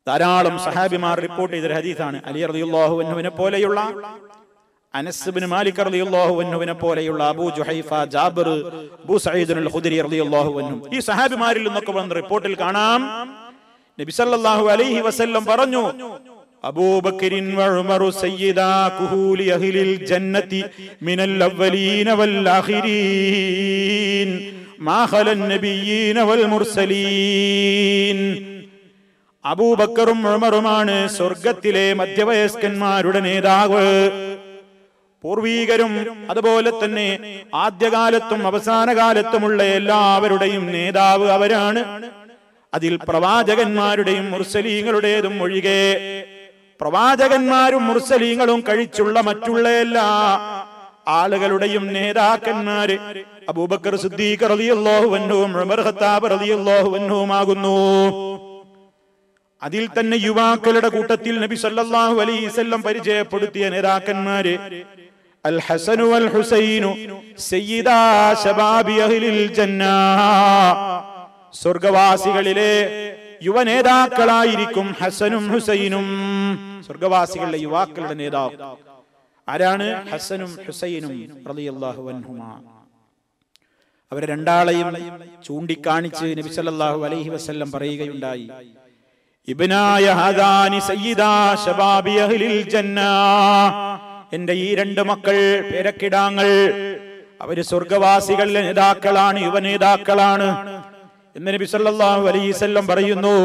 Speaker 1: ധാരാളം സഹാബിമാർ റിപ്പോർട്ട് ചെയ്തൊരു ഹദീസാണ്. അലി റളിയല്ലാഹു പോലെയുള്ള അനസ് മാലിക് റളിയല്ലാഹു പോലെയുള്ള അബൂ ജുഹൈഫ ജാബിർ അബൂ സഈദുൽ ഖുദരി റളിയല്ലാഹു അൻഹു. ഈ സഹാബിമാരിൽ നിന്നൊക്കെ വന്ന റിപ്പോർട്ടിൽ കാണാം. നബി സല്ലല്ലാഹു അലൈഹി വസല്ലം പറഞ്ഞു അബൂബക്കരിൻ സയ്യിദാ അഹ്ലിൽ മിനൽ വൽ ആഖിരീൻ നബിയ്യീന വൽ മുർസലീൻ. അബൂബക്കറും ഉമറുമാണ് സ്വർഗത്തിലെ മധ്യവയസ്കന്മാരുടെ നേതാവ്. പൂർവീകരും അതുപോലെ തന്നെ ആദ്യകാലത്തും അവസാന കാലത്തുമുള്ള എല്ലാവരുടെയും നേതാവ് അവരാണ്. അതിൽ പ്രവാചകന്മാരുടെയും മുർസലീങ്ങളുടേതും ഒഴികെ പ്രവാചകന്മാരും മുർസലീങ്ങളും കഴിച്ചുള്ള മറ്റുള്ള എല്ലാ ആളുകളുടെയും നേതാക്കന്മാര് അബൂബക്കർ സിദ്ദീഖ് റളിയല്ലാഹു അൻഹുവും ഉമർ ഖത്താബ് അതിൽ തന്നെ യുവാക്കളുടെ കൂട്ടത്തിൽ നബി സല്ലല്ലാഹു അലൈഹി പരിചയപ്പെടുത്തിയ നേതാക്കന്മാര് അൽ ഹസനു അൽ ഹുസൈനു സയ്യിദാ ശബാബി അഹ്ലിൽ ജന്നാ. സ്വർഗവാസികളിലെ യുവനേതാക്കളായിരിക്കും ഹസനും ഹുസൈനും. സ്വർഗവാസികളിലെ യുവാക്കളുടെ നേതാവ്. ആരാണ്? ഹസനും ഹുസൈനും റളിയല്ലാഹു അവരെ രണ്ടാളെയും ചൂണ്ടിക്കാണിച്ച് നബി സല്ലല്ലാഹു അലൈഹി വസല്ലം പറയുകയുണ്ടായി. ഹദാനി സയ്യിദാ ശബാബി അഹ്ലിൽ ജന്ന. എന്റെ ഈ രണ്ട് മക്കൾ പേരക്കിടാങ്ങൾ. അവർ സ്വർഗവാസികളിലെ നേതാക്കളാണ് യുവനേതാക്കളാണ്. എന്ന് നബി സല്ലല്ലാഹു അലൈഹി വസല്ലം പറയുന്നു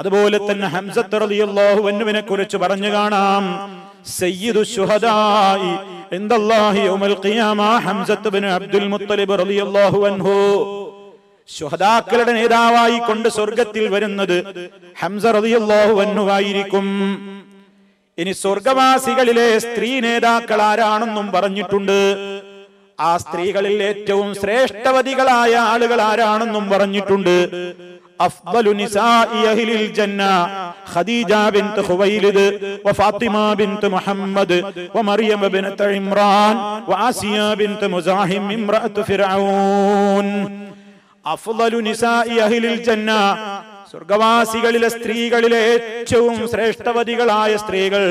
Speaker 1: അതുപോലെ തന്നെ ഹംസത്ത് റളിയല്ലാഹു അൻഹുവിനെ കുറിച്ച് പറഞ്ഞു കാണാം. സയ്യിദു ശുഹദായി ഇൻദല്ലാഹി യൗമൽ ഖിയാമ ഹംസത്ത് ഇബ്നു അബ്ദുൽ മുത്തലിബ് റളിയല്ലാഹു അൻഹു. ശുഹദാക്കളുടെ നേതാവായി കൊണ്ട് സ്വർഗത്തിൽ വരുന്നത് ഹംസ റളിയല്ലാഹു അൻഹു ആയിരിക്കും ഇനി സ്വർഗവാസികളിലെ സ്ത്രീ നേതാക്കൾ ആരാണെന്നും പറഞ്ഞിട്ടുണ്ട്. ആ സ്ത്രീകളിൽ ഏറ്റവും ശ്രേഷ്ഠവതികളായ ആളുകൾ ആരാണെന്നും പറഞ്ഞിട്ടുണ്ട്. അഫ്ദലു നിസാഇ അഹ്ലിൽ ജന്ന ഖദീജ ബിൻത് ഖുവൈലിദ് വ ഫാത്തിമ ബിൻത് മുഹമ്മദ് വ മറിയം ബിൻത് ഇമ്രാൻ ആസിയ ബിൻത് മുസാഹിം ഇംറഅത്ത് ഫിർഔൻ അഫ്ദലു നിസാഇ അഹ്ലിൽ ജന്ന സ്വർഗവാസികളിലെ സ്ത്രീകളിലെ ഏറ്റവും ശ്രേഷ്ഠവതികളായ സ്ത്രീകൾ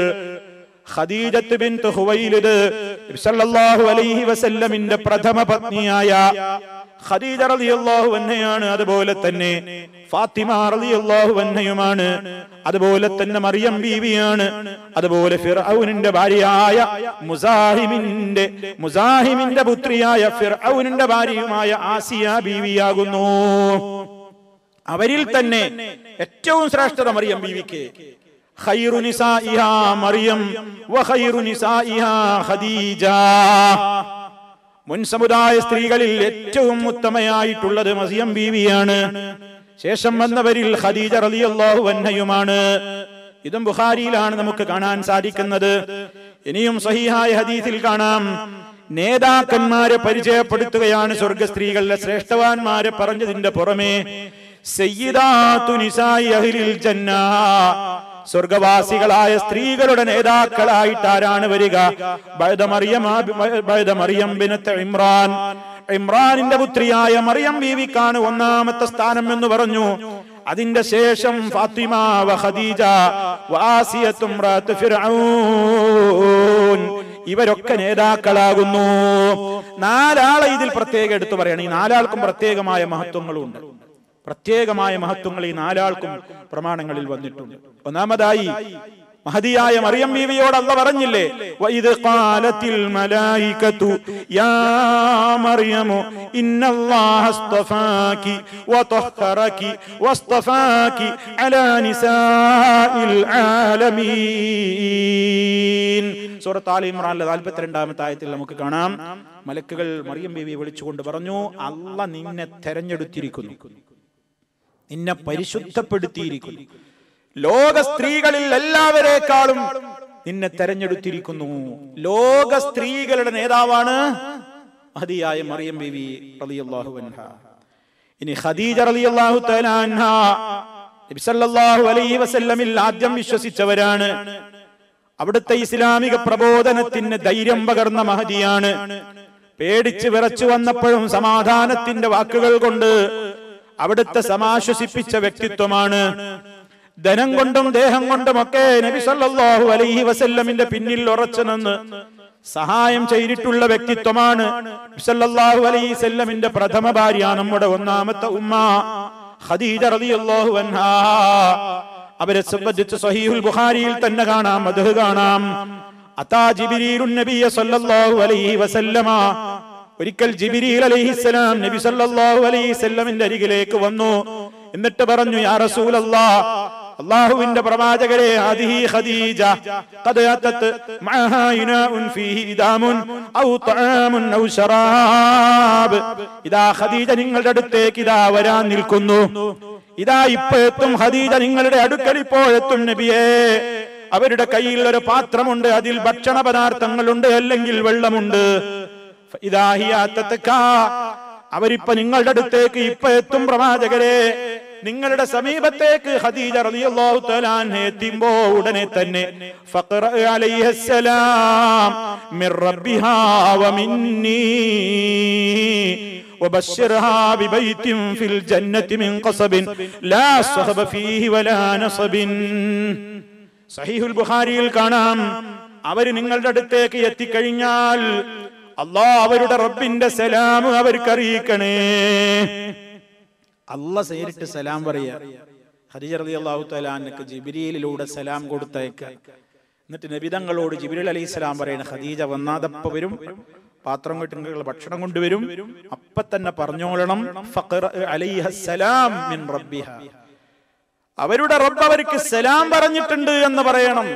Speaker 1: ഖദീജത്ത് ബിൻത് ഖുവൈലിദ് സല്ലല്ലാഹു അലൈഹി വസല്ലമിന്റെ പ്രഥമ പത്നിയായ ഖദീജ റളിയല്ലാഹു അൻഹയാണ്. അതുപോലെ തന്നെ ഫാത്തിമ റളിയല്ലാഹു അൻഹയുമാണ്. അതുപോലെ തന്നെ മറിയം ബീവിയാണ്. അതുപോലെ ഫിർഔനിന്റെ ഭാര്യയായ മുസാഹിമിന്റെ മുസാഹിമിന്റെ പുത്രിയായ ഫിർഔനിന്റെ ഭാര്യയുമായ ആസിയ ബീവിയാകുന്നു. അവരിൽ തന്നെ ഏറ്റവും ശ്രേഷ്ഠത മറിയം ബീവിക്ക് ഖൈറു ഇഹാ മറിയം വഖൈറു ഇഹാ ഖദീജ. മുൻ സമുദായ സ്ത്രീകളിൽ ഏറ്റവും ഉത്തമയായിട്ടുള്ളത് മസിയം ബീവിയാണ്. ശേഷം വന്നവരിൽ ഖദീജ റളിയല്ലാഹു അൻഹയുമാണ്. ഇതും ബുഖാരിയിലാണ് നമുക്ക് കാണാൻ സാധിക്കുന്നത്. ഇനിയും സഹിഹായ ഹദീസിൽ കാണാം. നേതാക്കന്മാരെ പരിചയപ്പെടുത്തുകയാണ് സ്വർഗ സ്ത്രീകളിലെ ശ്രേഷ്ഠവാന്മാരെ പറഞ്ഞതിന്റെ പുറമെ സയ്യിദാത്തു നിസായി അഹ്ലിൽ ജന്ന. സ്വർഗവാസികളായ സ്ത്രീകളുടെ നേതാക്കളായിട്ട് ആരാണ് വരിക? ഇമ്രാൻ. ഇമ്രാനിന്റെ പുത്രിയായ മറിയം ബീവിക്കാണ് ഒന്നാമത്തെ സ്ഥാനം എന്ന് പറഞ്ഞു. അതിന്റെ ശേഷം ഫാത്തിമ ഖദീജ ഇവരൊക്കെ നേതാക്കളാകുന്നു. നാലാളെ ഇതിൽ പ്രത്യേകം എടുത്തു പറയണം. ഈ നാലാൾക്കും പ്രത്യേകമായ മഹത്വങ്ങളുണ്ട്. പ്രത്യേകമായ മഹത്വങ്ങൾ ഈ നാലാൾക്കും പ്രമാണങ്ങളിൽ വന്നിട്ടുണ്ട്. ഒന്നാമതായി മഹതിയായ മറിയം ബീവിയോട് അല്ല പറഞ്ഞില്ലേ? ഇത് കാലത്തിൽ മലായികതു യാ മറിയമു ഇന്നല്ലാഹ അസ്തഫാകി വതഹറകി വസ്തഫാകി അലാ നിസാഇൽ ആലമീൻ. സൂറത്ത് ആൽ ഇംറാനിലെ 42ാമത്തെ ആയത്തിൽ നമുക്ക് കാണാം. മലക്കുകൾ മറിയം ബീവിയെ വിളിച്ചുകൊണ്ട് പറഞ്ഞു അല്ല നിന്നെ തെരഞ്ഞെടുത്തിരിക്കുന്നു. നിന്നെ പരിശുദ്ധപ്പെടുത്തിയിരിക്കുന്നു. ലോക സ്ത്രീകളിൽ എല്ലാവരെക്കാളും നിന്നെ തെരഞ്ഞെടുത്തിരിക്കുന്നു. ലോക സ്ത്രീകളുടെ നേതാവാണ് അതിയായ മറിയം ബീവി റളിയല്ലാഹു അൻഹ. ഇനി ഖദീജ റളിയല്ലാഹു തആല അൻഹ നബി സല്ലല്ലാഹു അലൈഹി വസല്ലമിൽ ആദ്യം വിശ്വസിച്ചവരാണ്. അവിടുത്തെ ഇസ്ലാമിക പ്രബോധനത്തിന് ധൈര്യം പകർന്ന മഹതിയാണ്. പേടിച്ച് വിറച്ചു വന്നപ്പോഴും സമാധാനത്തിന്റെ വാക്കുകൾ കൊണ്ട് അവിടുത്തെ സമാശ്വസിപ്പിച്ച വ്യക്തിത്വമാണ്. ധനം കൊണ്ടും ദേഹം കൊണ്ടും ഒക്കെ നബി സല്ലല്ലാഹു അലൈഹി വസല്ലമിന്റെ പിന്നിൽ ഉറച്ചു നിന്ന് സഹായം ചെയ്തിട്ടുള്ള വ്യക്തിത്വമാണ് സല്ലല്ലാഹു അലൈഹി വസല്ലമിന്റെ പ്രഥമ ഭാര്യ നമ്മുടെ ഒന്നാമത്തെ ഉമ്മ ഖദീജ റളിയല്ലാഹു അൻഹാ. അവരെ സംബന്ധിച്ച് സഹീഹുൽ ബുഖാരിയിൽ തന്നെ കാണാം അത് കാണാം. അതാ ജിബ്രീലുൻ നബിയ സല്ലല്ലാഹു അലൈഹി വസല്ലമ ഒരിക്കൽ ജിബിരിൽ അലൈഹിസ്സലാം നബി സല്ലല്ലാഹു അലൈഹി അരികിലേക്ക് വന്നു. എന്നിട്ട് പറഞ്ഞു യാ റസൂലല്ലാ അള്ളാഹുവിന്റെ പ്രവാചകരെ ആദിഹി ഖദീജ ഖദ് മഅഹാ ഫീഹി ഇദാമുൻ ഔ തആമുൻ ഔ ശറാബ് ഇദാ ഖദീജ നിങ്ങളുടെ അടുത്തേക്ക് ഇതാ വരാൻ നിൽക്കുന്നു. ഇതാ ഇപ്പൊ എത്തും ഖദീജ നിങ്ങളുടെ അടുക്കൽ ഇപ്പോഴെത്തും നബിയേ. അവരുടെ കയ്യിൽ ഒരു പാത്രമുണ്ട് അതിൽ ഭക്ഷണ പദാർത്ഥങ്ങളുണ്ട് അല്ലെങ്കിൽ വെള്ളമുണ്ട്. അവരിപ്പ നിങ്ങളുടെ അടുത്തേക്ക് ഇപ്പൊ എത്തും പ്രവാചകരെ നിങ്ങളുടെ സമീപത്തേക്ക് ഖദീജ റളിയല്ലാഹു തആല അൻഹ എത്തുമ്പോ ഉടനെ തന്നെ ഫഖറ അലൈഹിസ്സലാം മിർ റബ്ബിഹാ വ മിന്നി وبشرها ببيت في الجنة من قصب لا صهب فيه ولا نصب സഹീഹുൽ ബുഖാരിയിൽ കാണാം അവര് നിങ്ങളുടെ അടുത്തേക്ക് എത്തിക്കഴിഞ്ഞാൽ അള്ളാ അവരുടെ റബ്ബിന്റെ സലാം അവർക്ക് അറിയിക്കണേ. അല്ല നേരിട്ട് സലാം പറയാ. ഹരിജ റതി അള്ളാഹു തലാനക്ക് ജിബിരിയിലൂടെ സലാം കൊടുത്തയക്ക. എന്നിട്ട് നബിതങ്ങളോട് ജിബിരിൽ അലൈഹി സ്വലാം പറയണ ഖദീജ വന്നാതപ്പ വരും പാത്രം കിട്ടുന്ന ഭക്ഷണം കൊണ്ടുവരും അപ്പൊ തന്നെ പറഞ്ഞോളണം അവരുടെ റബ്ബ് അവർക്ക് സലാം പറഞ്ഞിട്ടുണ്ട് എന്ന് പറയണം.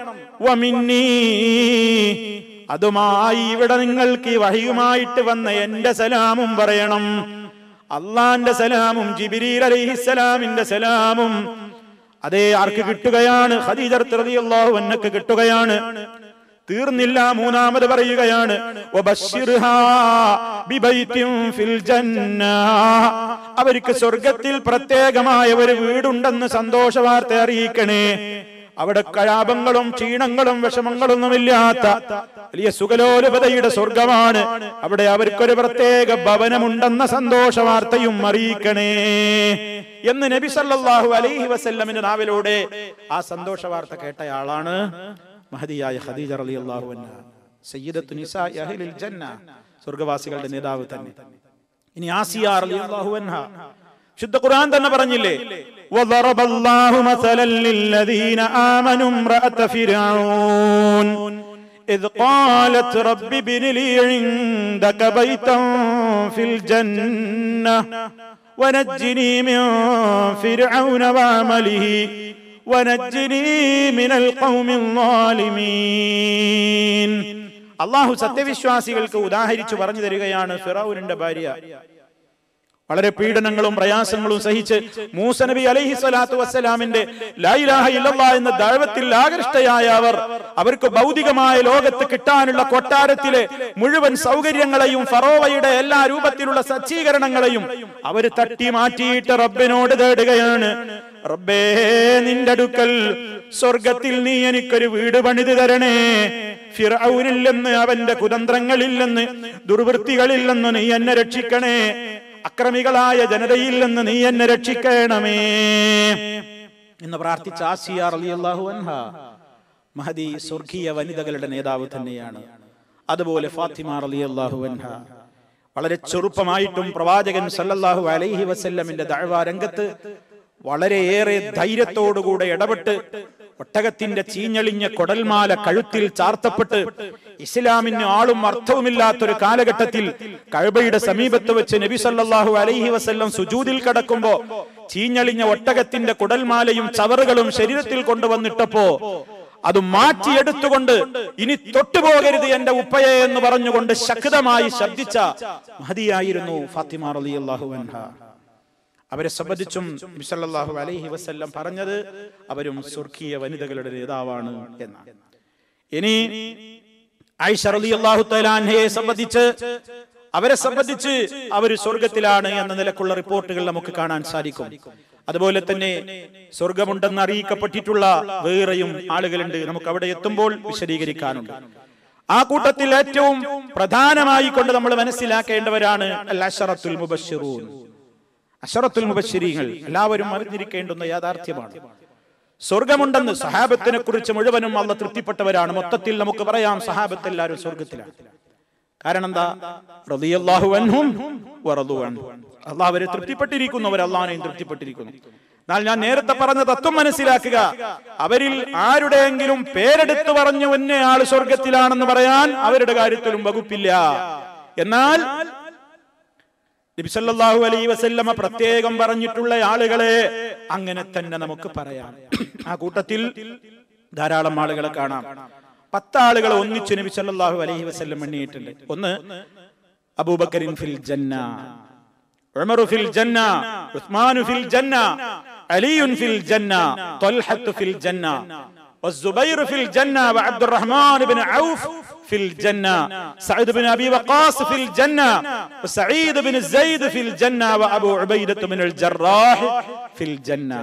Speaker 1: അതുമായി ഇവിടെ നിങ്ങൾക്ക് ഈ വഹിയുമായിട്ട് വന്ന എന്റെ സലാമും പറയണം. അള്ളാന്റെ സലാമും ജിബിരീൽ അലൈഹിസ്സലാമിന്റെ സലാമും. അതേ ആർക്ക് കിട്ടുകയാണ്? അൻഹക്ക് കിട്ടുകയാണ്. തീർന്നില്ല മൂന്നാമത് പറയുകയാണ്. അവർക്ക് സ്വർഗത്തിൽ പ്രത്യേകമായ ഒരു വീടുണ്ടെന്ന് സന്തോഷ വാർത്ത അറിയിക്കണേ. അവിടെ കലാപങ്ങളും ക്ഷീണങ്ങളും വിഷമങ്ങളൊന്നുമില്ലാത്ത വലിയ സുഖലോലുപതയുടെ സ്വർഗമാണ്. അവിടെ അവർക്കൊരു പ്രത്യേക ഭവനമുണ്ടെന്ന സന്തോഷ വാർത്തയും അറിയിക്കണേ എന്ന് നബി സല്ലാഹു അലൈഹി വസല്ലമിന്റെ നാവിലൂടെ ആ സന്തോഷ വാർത്ത കേട്ടയാളാണ് മഹദിയായ ഖദീജ റളിയല്ലാഹു അൻഹ. സയ്യിദത്തു നിസാ ജന്ന സ്വർഗവാസികളുടെ നേതാവ് തന്നെ. ഇനി ആസിയ റളിയല്ലാഹു അൻഹ. ശുദ്ധ ഖുർആൻ തന്നെ പറഞ്ഞില്ലേ? وضرب الله مثلا للذين آمنوا امرأة فرعون إذ قالت رب ابن لي عندك بيتا في الجنة ونجني من فرعون وعمله ونجني من القوم الظالمين അള്ളാഹു സത്യവിശ്വാസികൾക്ക് ഉദാഹരിച്ചു പറഞ്ഞു തരികയാണ് ഫിറൌനിന്റെ ഭാര്യ വളരെ പീഡനങ്ങളും പ്രയാസങ്ങളും സഹിച്ച് മൂസ നബി അലൈഹി സ്വലാത്തു വസ്സലാമിന്റെ ലൈലാഹ ഇല്ലല്ലാ എന്ന ദൈവത്തിൽ ആകൃഷ്ടയായ അവർ അവർക്ക് ഭൗതികമായ ലോകത്ത് കിട്ടാനുള്ള കൊട്ടാരത്തിലെ മുഴുവൻ സൗകര്യങ്ങളെയും ഫറോവയുടെ എല്ലാ രൂപത്തിലുള്ള സജ്ജീകരണങ്ങളെയും അവർ തട്ടി മാറ്റിയിട്ട് റബ്ബിനോട് തേടുകയാണ്. റബ്ബേ നിന്റെ അടുക്കൽ സ്വർഗത്തിൽ നീ എനിക്കൊരു വീട് പണിത് തരണേ. ഫിറൌനില്ലെന്ന് അവന്റെ കുതന്ത്രങ്ങളില്ലെന്ന് ദുർവൃത്തികളില്ലെന്ന് നീ എന്നെ രക്ഷിക്കണേ. അക്രമികളായ ജനതയിൽ നിന്ന് നീ എന്നെ രക്ഷിക്കണമേ എന്ന് പ്രാർത്ഥിച്ച ആസിയ റളിയല്ലാഹു അൻഹ മഹദി സ്വർഗീയ വനിതകളുടെ നേതാവ് തന്നെയാണ്. അതുപോലെ ഫാത്തിമ റളിയല്ലാഹു അൻഹ വളരെ ചെറുപ്പമായിട്ടും പ്രവാചകൻ സല്ലല്ലാഹു അലൈഹി വസല്ലമിന്റെ ദഅവ രംഗത്ത് വളരെയേറെ ധൈര്യത്തോടുകൂടെ ഇടപെട്ട് ഒട്ടകത്തിന്റെ ചീഞ്ഞളിഞ്ഞ കൊടൽമാല കഴുത്തിൽ ചാർത്തപ്പെട്ട് ഇസ്ലാമിന് ആളും അർത്ഥവുമില്ലാത്തൊരു കാലഘട്ടത്തിൽ കഴബയുടെ സമീപത്ത് വെച്ച് നബി സല്ലാഹു അലൈഹി വസ്ല്ലം സുജൂതിൽ കടക്കുമ്പോ ചീഞ്ഞളിഞ്ഞ ഒട്ടകത്തിന്റെ കുടൽമാലയും ചവറുകളും ശരീരത്തിൽ കൊണ്ടുവന്നിട്ടപ്പോ അത് മാറ്റിയെടുത്തുകൊണ്ട് ഇനി തൊട്ടുപോകരുത് എന്റെ ഉപ്പയെ എന്ന് പറഞ്ഞുകൊണ്ട് ശക്തമായി ശബ്ദിച്ച മഹതിയായിരുന്നു ഫാത്തിമ റളിയല്ലാഹു അൻഹ. അവരെ സംബന്ധിച്ചും മിസല്ലാഹു അലൈഹി വസല്ലം പറഞ്ഞത് അവരും സ്വർഗീയ വനിതകളുടെ നേതാവാണ് എന്നാണ്. ഇനി ഐഷ റളിയല്ലാഹു തലാൻഹയെ സംബന്ധിച്ച് അവരെ സംബന്ധിച്ച് അവർ സ്വർഗത്തിലാണ് എന്ന നിലക്കുള്ള റിപ്പോർട്ടുകൾ നമുക്ക് കാണാൻ സാധിക്കും. അതുപോലെ തന്നെ സ്വർഗമുണ്ടെന്ന് അറിയിക്കപ്പെട്ടിട്ടുള്ള വേറെയും ആളുകളുണ്ട്. നമുക്ക് അവിടെ എത്തുമ്പോൾ വിശദീകരിക്കാനുണ്ട്. ആ കൂട്ടത്തിൽ ഏറ്റവും പ്രധാനമായി കൊണ്ട് നമ്മൾ മനസ്സിലാക്കേണ്ടവരാണ് അൽ അശറത്തുൽ മുബശ്ശിറൂൻ. അഷറത്തുൽ മുബശ്ശിരീങ്ങൾ എല്ലാവരും അറിഞ്ഞിരിക്കേണ്ടുന്ന യാഥാർത്ഥ്യമാണ്. സ്വർഗമുണ്ടെന്ന് സഹാബത്തിനെ കുറിച്ച് മുഴുവനും അല്ല തൃപ്തിപ്പെട്ടവരാണ് മൊത്തത്തിൽ നമുക്ക് പറയാം സഹാബത്ത് എല്ലാവരും സ്വർഗത്തിലാണ്. കാരണം എന്താ? റളിയല്ലാഹു അൻഹും അള്ളാഹ് അവരെ തൃപ്തിപ്പെട്ടിരിക്കുന്നു. അവർ അള്ളാഹിനെയും തൃപ്തിപ്പെട്ടിരിക്കുന്നു. എന്നാൽ ഞാൻ നേരത്തെ പറഞ്ഞ തത്വം മനസ്സിലാക്കുക. അവരിൽ ആരുടെയെങ്കിലും പേരെടുത്തു പറഞ്ഞു എന്നെ ആൾ സ്വർഗത്തിലാണെന്ന് പറയാൻ അവരുടെ കാര്യത്തിലും വകുപ്പില്ല. എന്നാൽ നബിസല്ലാഹു അലൈ വസല്ലമ പ്രത്യേകം പറഞ്ഞിട്ടുള്ള ആളുകളെ അങ്ങനെ തന്നെ നമുക്ക് പറയാം. ആ കൂട്ടത്തിൽ ധാരാളം ആളുകളെ കാണാം. പത്താളുകളെ ഒന്നിച്ച് നബി സല്ലല്ലാഹു അലൈഹി വസല്ലം എണ്ണിയിട്ടുണ്ട്. ഒന്ന് അബൂബക്കരിൻ ഫിൽ ജന്ന ഉമറു ഫിൽ ജന്ന ഉസ്മാനു ഫിൽ ജന്ന അലിയുൻ ഫിൽ ജന്ന ത്വൽഹത്തു ഫിൽ ജന്ന. والزبير في الجنة وعبد الرحمن بن عوف في الجنة سعد بن أبي وقاص في الجنة وسعيد بن زيد في الجنة وأبو عبيدة بن الجراح في الجنة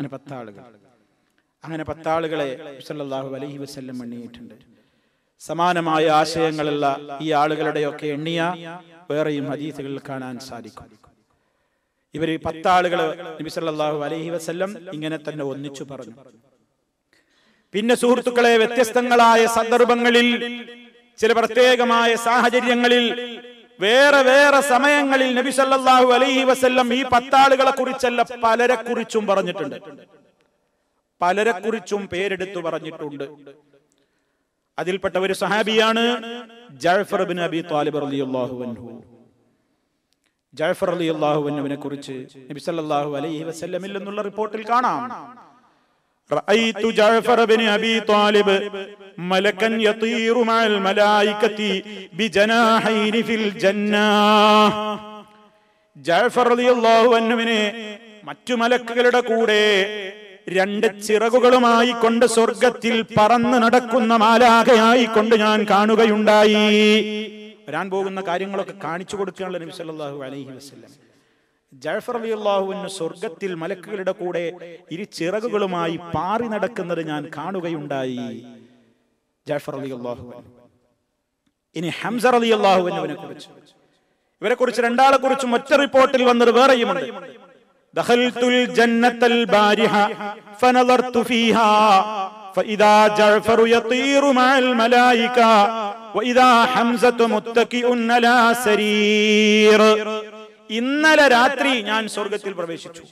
Speaker 1: أنا പത്താളുകൾ അങ്ങനെ പത്താളുകളെ സല്ലല്ലാഹു അലൈഹി വസല്ലം എണ്ണിയിട്ടുണ്ട് സമാനമായ ആശയങ്ങളുള്ള ഈ ആളുകളുടെയൊക്കെ എണ്ണിയ വേറെയും ഹദീസുകളിൽ കാണാൻ സാധിക്കും ഇവര് പത്താളുകള് നബി സല്ലല്ലാഹു അലൈഹി വസല്ലം ഇങ്ങനെ തന്നെ ഒന്നിച്ചു പറഞ്ഞു പിന്നെ സുഹൃത്തുക്കളെ വ്യത്യസ്തങ്ങളായ സന്ദർഭങ്ങളിൽ ചില പ്രത്യേകമായ സാഹചര്യങ്ങളിൽ വേറെ വേറെ സമയങ്ങളിൽ നബി സല്ലല്ലാഹു അലൈഹി വസല്ലം ഈ പത്താളുകളെ കുറിച്ചല്ല പലരെ കുറിച്ചും പറഞ്ഞിട്ടുണ്ട്. പലരെ കുറിച്ചും പേരെടുത്തു പറഞ്ഞിട്ടുണ്ട്. അതിൽപ്പെട്ട ഒരു സഹാബിയാണ് ജഅഫർ ബിൻ അബി താലിബ് റളിയല്ലാഹു അൻഹു. ജഅഫർ റളിയല്ലാഹു അള്ളാഹുവിനെ കുറിച്ച് നബി സല്ലല്ലാഹു അലൈഹി വസല്ലമിൽ റിപ്പോർട്ടിൽ കാണാം. رأيت جعفر بن أبي طالب ملكا يطير مع الملائكة بجناحين في الجنة ജാഫർ റളിയല്ലാഹു അൻഹുവിനെ മറ്റു മലക്കുകളുടെ കൂടെ രണ്ട് ചിറകുകളുമായി കൊണ്ട് സ്വർഗത്തിൽ പറന്ന് നടക്കുന്ന മാലാകയായി കൊണ്ട് ഞാൻ കാണുകയുണ്ടായി വരാൻ പോകുന്ന കാര്യങ്ങളൊക്കെ കാണിച്ചു കൊടുക്കുകയാണല്ലോ നബി സല്ലല്ലാഹു അലൈഹി വസല്ലം ജാഫർ അലി അള്ളാഹുവിന് സ്വർഗത്തിൽ മലക്കുകളുടെ കൂടെ ഇരു ചിറകുകളുമായി പാറി നടക്കുന്നത് ഞാൻ കാണുകയുണ്ടായി ജാഫർ അലി അള്ളാഹു ഇനി ഹംസർ അലി അള്ളാഹുവിനെ കുറിച്ച് ഇവരെ കുറിച്ച് രണ്ടാളെ കുറിച്ചും ഒറ്റ റിപ്പോർട്ടിൽ വന്നത് വേറെയുമുണ്ട് دخلت الجنة البارحة فنظرت فيها فإذا جعفر يطير مع الملائكة وإذا حمزة متكئ على سرير ഇന്നലെ രാത്രി ഞാൻ സ്വർഗത്തിൽ പ്രവേശിച്ചു.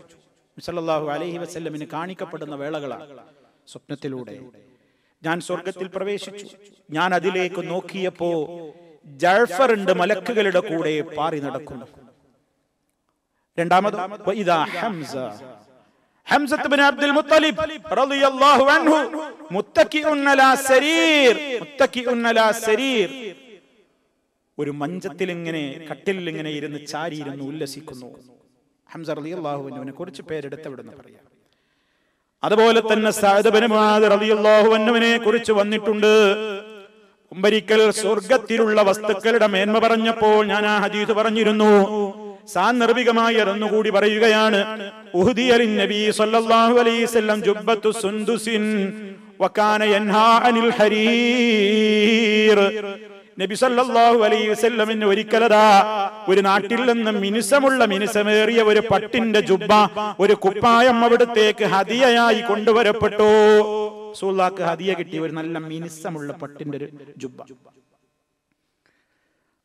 Speaker 1: സല്ലല്ലാഹു അലൈഹി വസല്ലമിന് കാണിക്കപ്പെടുന്ന വേളകളാണ് സ്വപ്നത്തിലൂടെ. ഞാൻ സ്വർഗത്തിൽ പ്രവേശിച്ചു. ഞാൻ അതിലേക്ക് നോക്കിയപ്പോ ജൾഫർ ഉണ്ട് മലക്കുകളുടെ കൂടെ പാറി നടക്കുന്നു. രണ്ടാമത് ഹംസ. ഹംസത്ത് ബിൻ അബ്ദുൽ മുത്തലിബ് റളിയല്ലാഹു അൻഹു. അലാ സരീർ. അലാ സരീർ. ഒരു മഞ്ചത്തിൽ ഇങ്ങനെ കട്ടിലിൽ ഇങ്ങനെ ഇരുന്ന് ചാരിയിരുന്ന് ഉല്ലസിക്കുന്നു. ഹംസ റളിയല്ലാഹു അള്ളാഹുവിനെ കുറിച്ച് പേരെടുത്ത് ഇവിടുന്ന് പറയാം? അതുപോലെ തന്നെ അൻഹുവിനെ കുറിച്ച് വന്നിട്ടുണ്ട്. ഉമ്പരിക്കൽ സ്വർഗത്തിലുള്ള വസ്തുക്കളുടെ മേന്മ പറഞ്ഞപ്പോൾ ഞാൻ ആ ഹദീസ് പറഞ്ഞിരുന്നു. സാന്ദർഭികമായി ഇറന്നുകൂടി പറയുകയാണ്. നബി സല്ലല്ലാഹു അലൈഹി ഒരിക്കലതാ ഒരു നാട്ടിൽ നിന്ന് മിനുസമുള്ള മിനുസമേറിയ ഒരു പട്ടിന്റെ ജുബ്ബ ഒരു കുപ്പായം അവിടത്തേക്ക് ഹദിയയായി കൊണ്ടുവരപ്പെട്ടു. റസൂലുള്ളാഹിക്ക് ഹദിയ കിട്ടിയ ഒരു നല്ല മിനുസമുള്ള പട്ടിന്റെ ഒരു ജുബ്ബ.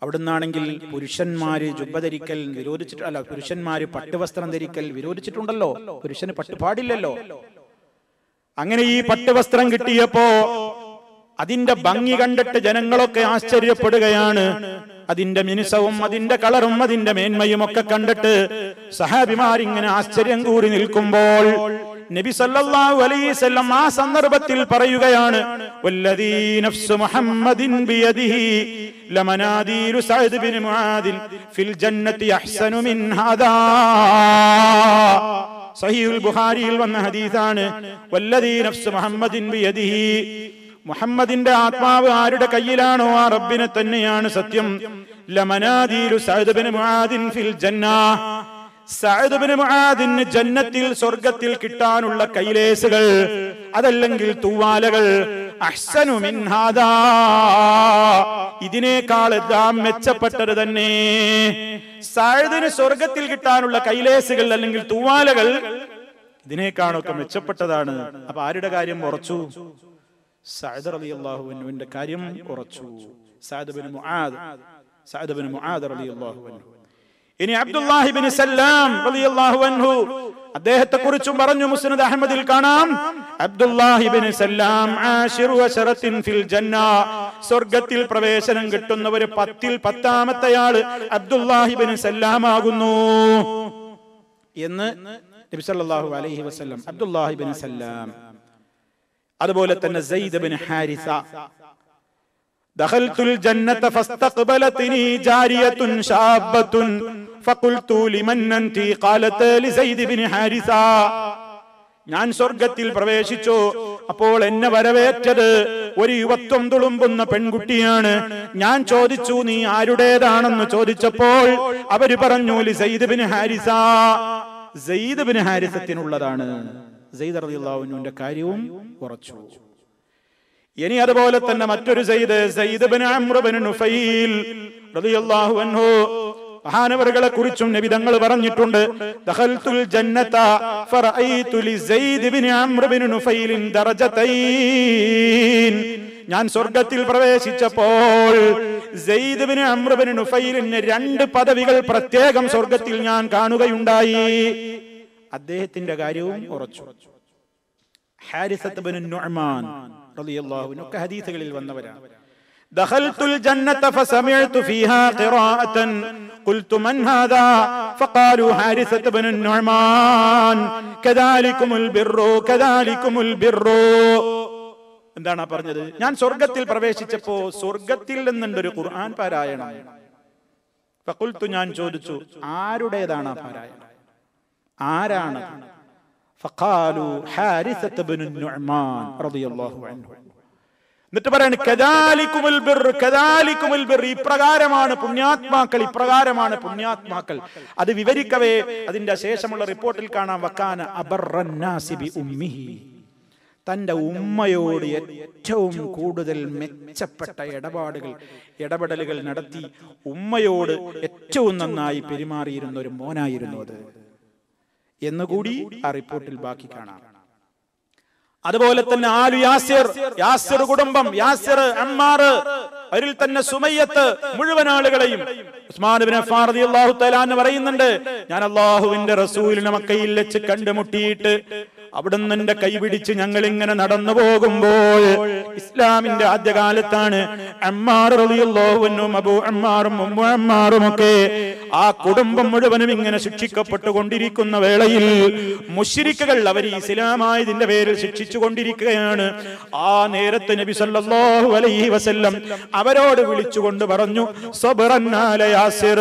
Speaker 1: അവിടുന്നാണെങ്കിൽ പുരുഷന്മാര് ജുബ്ബ ധരിക്കൽ വിരോധിച്ചിട്ട് അല്ല പുരുഷന്മാര് പട്ടുവസ്ത്രം ധരിക്കൽ വിരോധിച്ചിട്ടുണ്ടല്ലോ. പുരുഷന് പട്ട് പാടില്ലല്ലോ അങ്ങനെ ഈ പട്ടുവസ്ത്രം കിട്ടിയപ്പോ അതിന്റെ ഭംഗി കണ്ടിട്ട് ജനങ്ങളൊക്കെ ആശ്ചര്യപ്പെടുകയാണ്. അതിന്റെ മിനുസവും അതിന്റെ കളറും അതിന്റെ മേന്മയും ഒക്കെ കണ്ടിട്ട് സഹാബിമാരിങ്ങനെ ആശ്ചര്യം കൂടി നിൽക്കുമ്പോൾ നബി സല്ലല്ലാഹു അലൈഹി വസല്ലം ആ സന്ദർഭത്തിൽ പറയുകയാണ് വല്ലദീ നഫ്സു മുഹമ്മദിൻ ബിയദിഹി ലമനാദീലു സഅദ് ബിൻ മുആദിൻ ഫിൽ ജന്നതി അഹ്സനു മിൻ ഹാദാ. സഹീഹുൽ ബുഖാരിയിൽ വന്ന ഹദീസാണ് വല്ലദീ നഫ്സു മുഹമ്മദിൻ ബിയദിഹി മുഹമ്മദിന്റെ ആത്മാവ് ആരുടെ കയ്യിലാണോ? ആ റബ്ബിനെ തന്നെയാണ് സത്യം. ലമനാദീലു മുആദിൻ ഫിൽ ജന്നത്തിൽ സ്വർഗത്തിൽ കിട്ടാനുള്ള കൈലേസുകൾ അതല്ലെങ്കിൽ തൂവാലകൾ. ഇതിനേക്കാൾ എല്ലാം മെച്ചപ്പെട്ടത് തന്നെ. സഅദിന് സ്വർഗത്തിൽ കിട്ടാനുള്ള കൈലേസുകൾ അല്ലെങ്കിൽ തൂവാലകൾ ഇതിനേക്കാളൊക്കെ മെച്ചപ്പെട്ടതാണ്. അപ്പൊ ആരുടെ കാര്യം ഉറച്ചു? സഅദ് റളിയല്ലാഹു അൻഹുവിന്റെ കാര്യം ഉറച്ചു സഅദ് ബിൻ മുആദ് സഅദ് ബിൻ മുആദ് റളിയല്ലാഹു അൻഹു. ഇനി അബ്ദുല്ലാഹി ബിൻ സല്ലാം റളിയല്ലാഹു അൻഹു അദ്ദേഹത്തെ കുറിച്ചും പറഞ്ഞു മുസ്നദ് അഹമ്മദിൽ കാണാം. അബ്ദുല്ലാഹി ബിൻ സല്ലാം ആശിറു അശറത്തിൻ ഫിൽ ജന്ന. സ്വർഗത്തിൽ പ്രവേശനം കിട്ടുന്ന ഒരു പത്തിൽ പത്താമത്തെയാൾ സല്ലാം ആകുന്നു എന്ന് നബി സല്ലല്ലാഹു അലൈഹി വസല്ലം അബ്ദുല്ലാഹി ബിൻ സല്ലാം അതുപോലെ തന്നെ സെയ്ദ് ബിൻ ഹാരിസ دخلت الجنة فاستقبلتني جارية شابة فقلت لمن أنت قالت لزيد بن حارثة ഞാൻ സ്വർഗത്തിൽ പ്രവേശിച്ചു അപ്പോൾ എന്നെ വരവേറ്റത് ഒരു യുവത്വം തുളുമ്പുന്ന പെൺകുട്ടിയാണ് ഞാൻ ചോദിച്ചു നീ ആരുടേതാണെന്ന് ചോദിച്ചപ്പോൾ അവര് പറഞ്ഞു ലി Sayyid bin Haritha Sayyid bin ഹാരിസത്തിനുള്ളതാണ് Sayyid റളിയല്ലാഹുവിന്റെ കാര്യവും കുറച്ചു ഇനി അതുപോലെ തന്നെ മറ്റൊരു സയ്യിദ് സയ്യിദ് ബിൻ അംറു ബിൻ നുഫൈൽ റളിയല്ലാഹു അൻഹു മഹാനവറുകളെ കുറിച്ചും നബി തങ്ങൾ പറഞ്ഞിട്ടുണ്ട്. ദഖൽതുൽ ജന്നത ഫറഅയ്തു ലി സയ്യിദ് ബിൻ അംർ ബിൻ നുഫൈലിൻ ദറജതൈൻ. ഞാൻ സ്വർഗത്തിൽ പ്രവേശിച്ചപ്പോൾ സെയ്ദ് ബിൻ അംർ ബിൻ നുഫൈലിന് രണ്ട് പദവികൾ പ്രത്യേകം സ്വർഗത്തിൽ ഞാൻ കാണുകയുണ്ടായി. അദ്ദേഹത്തിന്റെ കാര്യവും ഉറച്ചു ഹാരിസത്ത് ബിൻ നുഅ്മാൻ റളിയല്ലാഹു അൻഹു ഒക്കെ ഹദീസുകളിൽ വന്നവരാണ് دخلت الجنة فسمعت فيها قراءة قلت من هذا فقالوا حارثة بن النعمان كذلكم البر كذلكم البر എന്താണ് ആ പറഞ്ഞത് ഞാൻ സ്വർഗത്തിൽ പ്രവേശിച്ചപ്പോ സ്വർഗത്തിൽ നിന്നുണ്ട് ഒരു ഖുർആൻ പാരായണം ഫഖുൽത്തു ഞാൻ ചോദിച്ചു ആരുടേതാണ് ആ പാരായണം ആരാണ്? എന്നിട്ട് പറയാണ് ഇപ്രകാരമാണ് പുണ്യാത്മാക്കൾ ഇപ്രകാരമാണ് പുണ്യാത്മാക്കൾ. അത് വിവരിക്കവേ അതിന്റെ ശേഷമുള്ള റിപ്പോർട്ടിൽ കാണാം വക്കാന അബർറന്നാസി ബി ഉമ്മിഹി. തന്റെ ഉമ്മയോട് ഏറ്റവും കൂടുതൽ മെച്ചപ്പെട്ട ഇടപാടുകൾ ഇടപെടലുകൾ നടത്തി ഉമ്മയോട് ഏറ്റവും നന്നായി പെരുമാറിയിരുന്ന ഒരു മോനായിരുന്നു അത്. എന്നുകൂടി ആ റിപ്പോർട്ടിൽ ബാക്കി കാണാം. അതുപോലെ തന്നെ ആലു യാസിർ യാസിർ കുടുംബം യാസിർ അമ്മാർ അവരിൽ തന്നെ സുമയ്യത്ത് മുഴുവൻ ആളുകളെയും. ഉസ്മാൻ ഇബ്നു അഫ്ഫാൻ റളിയല്ലാഹു തആല എന്ന് പറയുന്നുണ്ട് ഞാൻ അള്ളാഹുവിന്റെ റസൂലിനെ മക്കയിൽ വെച്ച് കണ്ടുമുട്ടിയിട്ട് അവിടുന്ന് എന്റെ കൈപിടിച്ച് ഞങ്ങൾ ഇങ്ങനെ നടന്നു പോകുമ്പോൾ ഇസ്ലാമിന്റെ ആദ്യകാലത്താണ് ഒക്കെ ആ കുടുംബം മുഴുവനും ഇങ്ങനെ ശിക്ഷിക്കപ്പെട്ടുകൊണ്ടിരിക്കുന്ന വേളയിൽ മുഷിരിക്കുകൾ അവർ ഇസ്ലാമായതിന്റെ പേരിൽ ശിക്ഷിച്ചു കൊണ്ടിരിക്കുകയാണ് ആ നേരത്ത് നബി സല്ലല്ലാഹു അലൈഹി വസല്ലം അവരോട് വിളിച്ചുകൊണ്ട് പറഞ്ഞു യാസിർ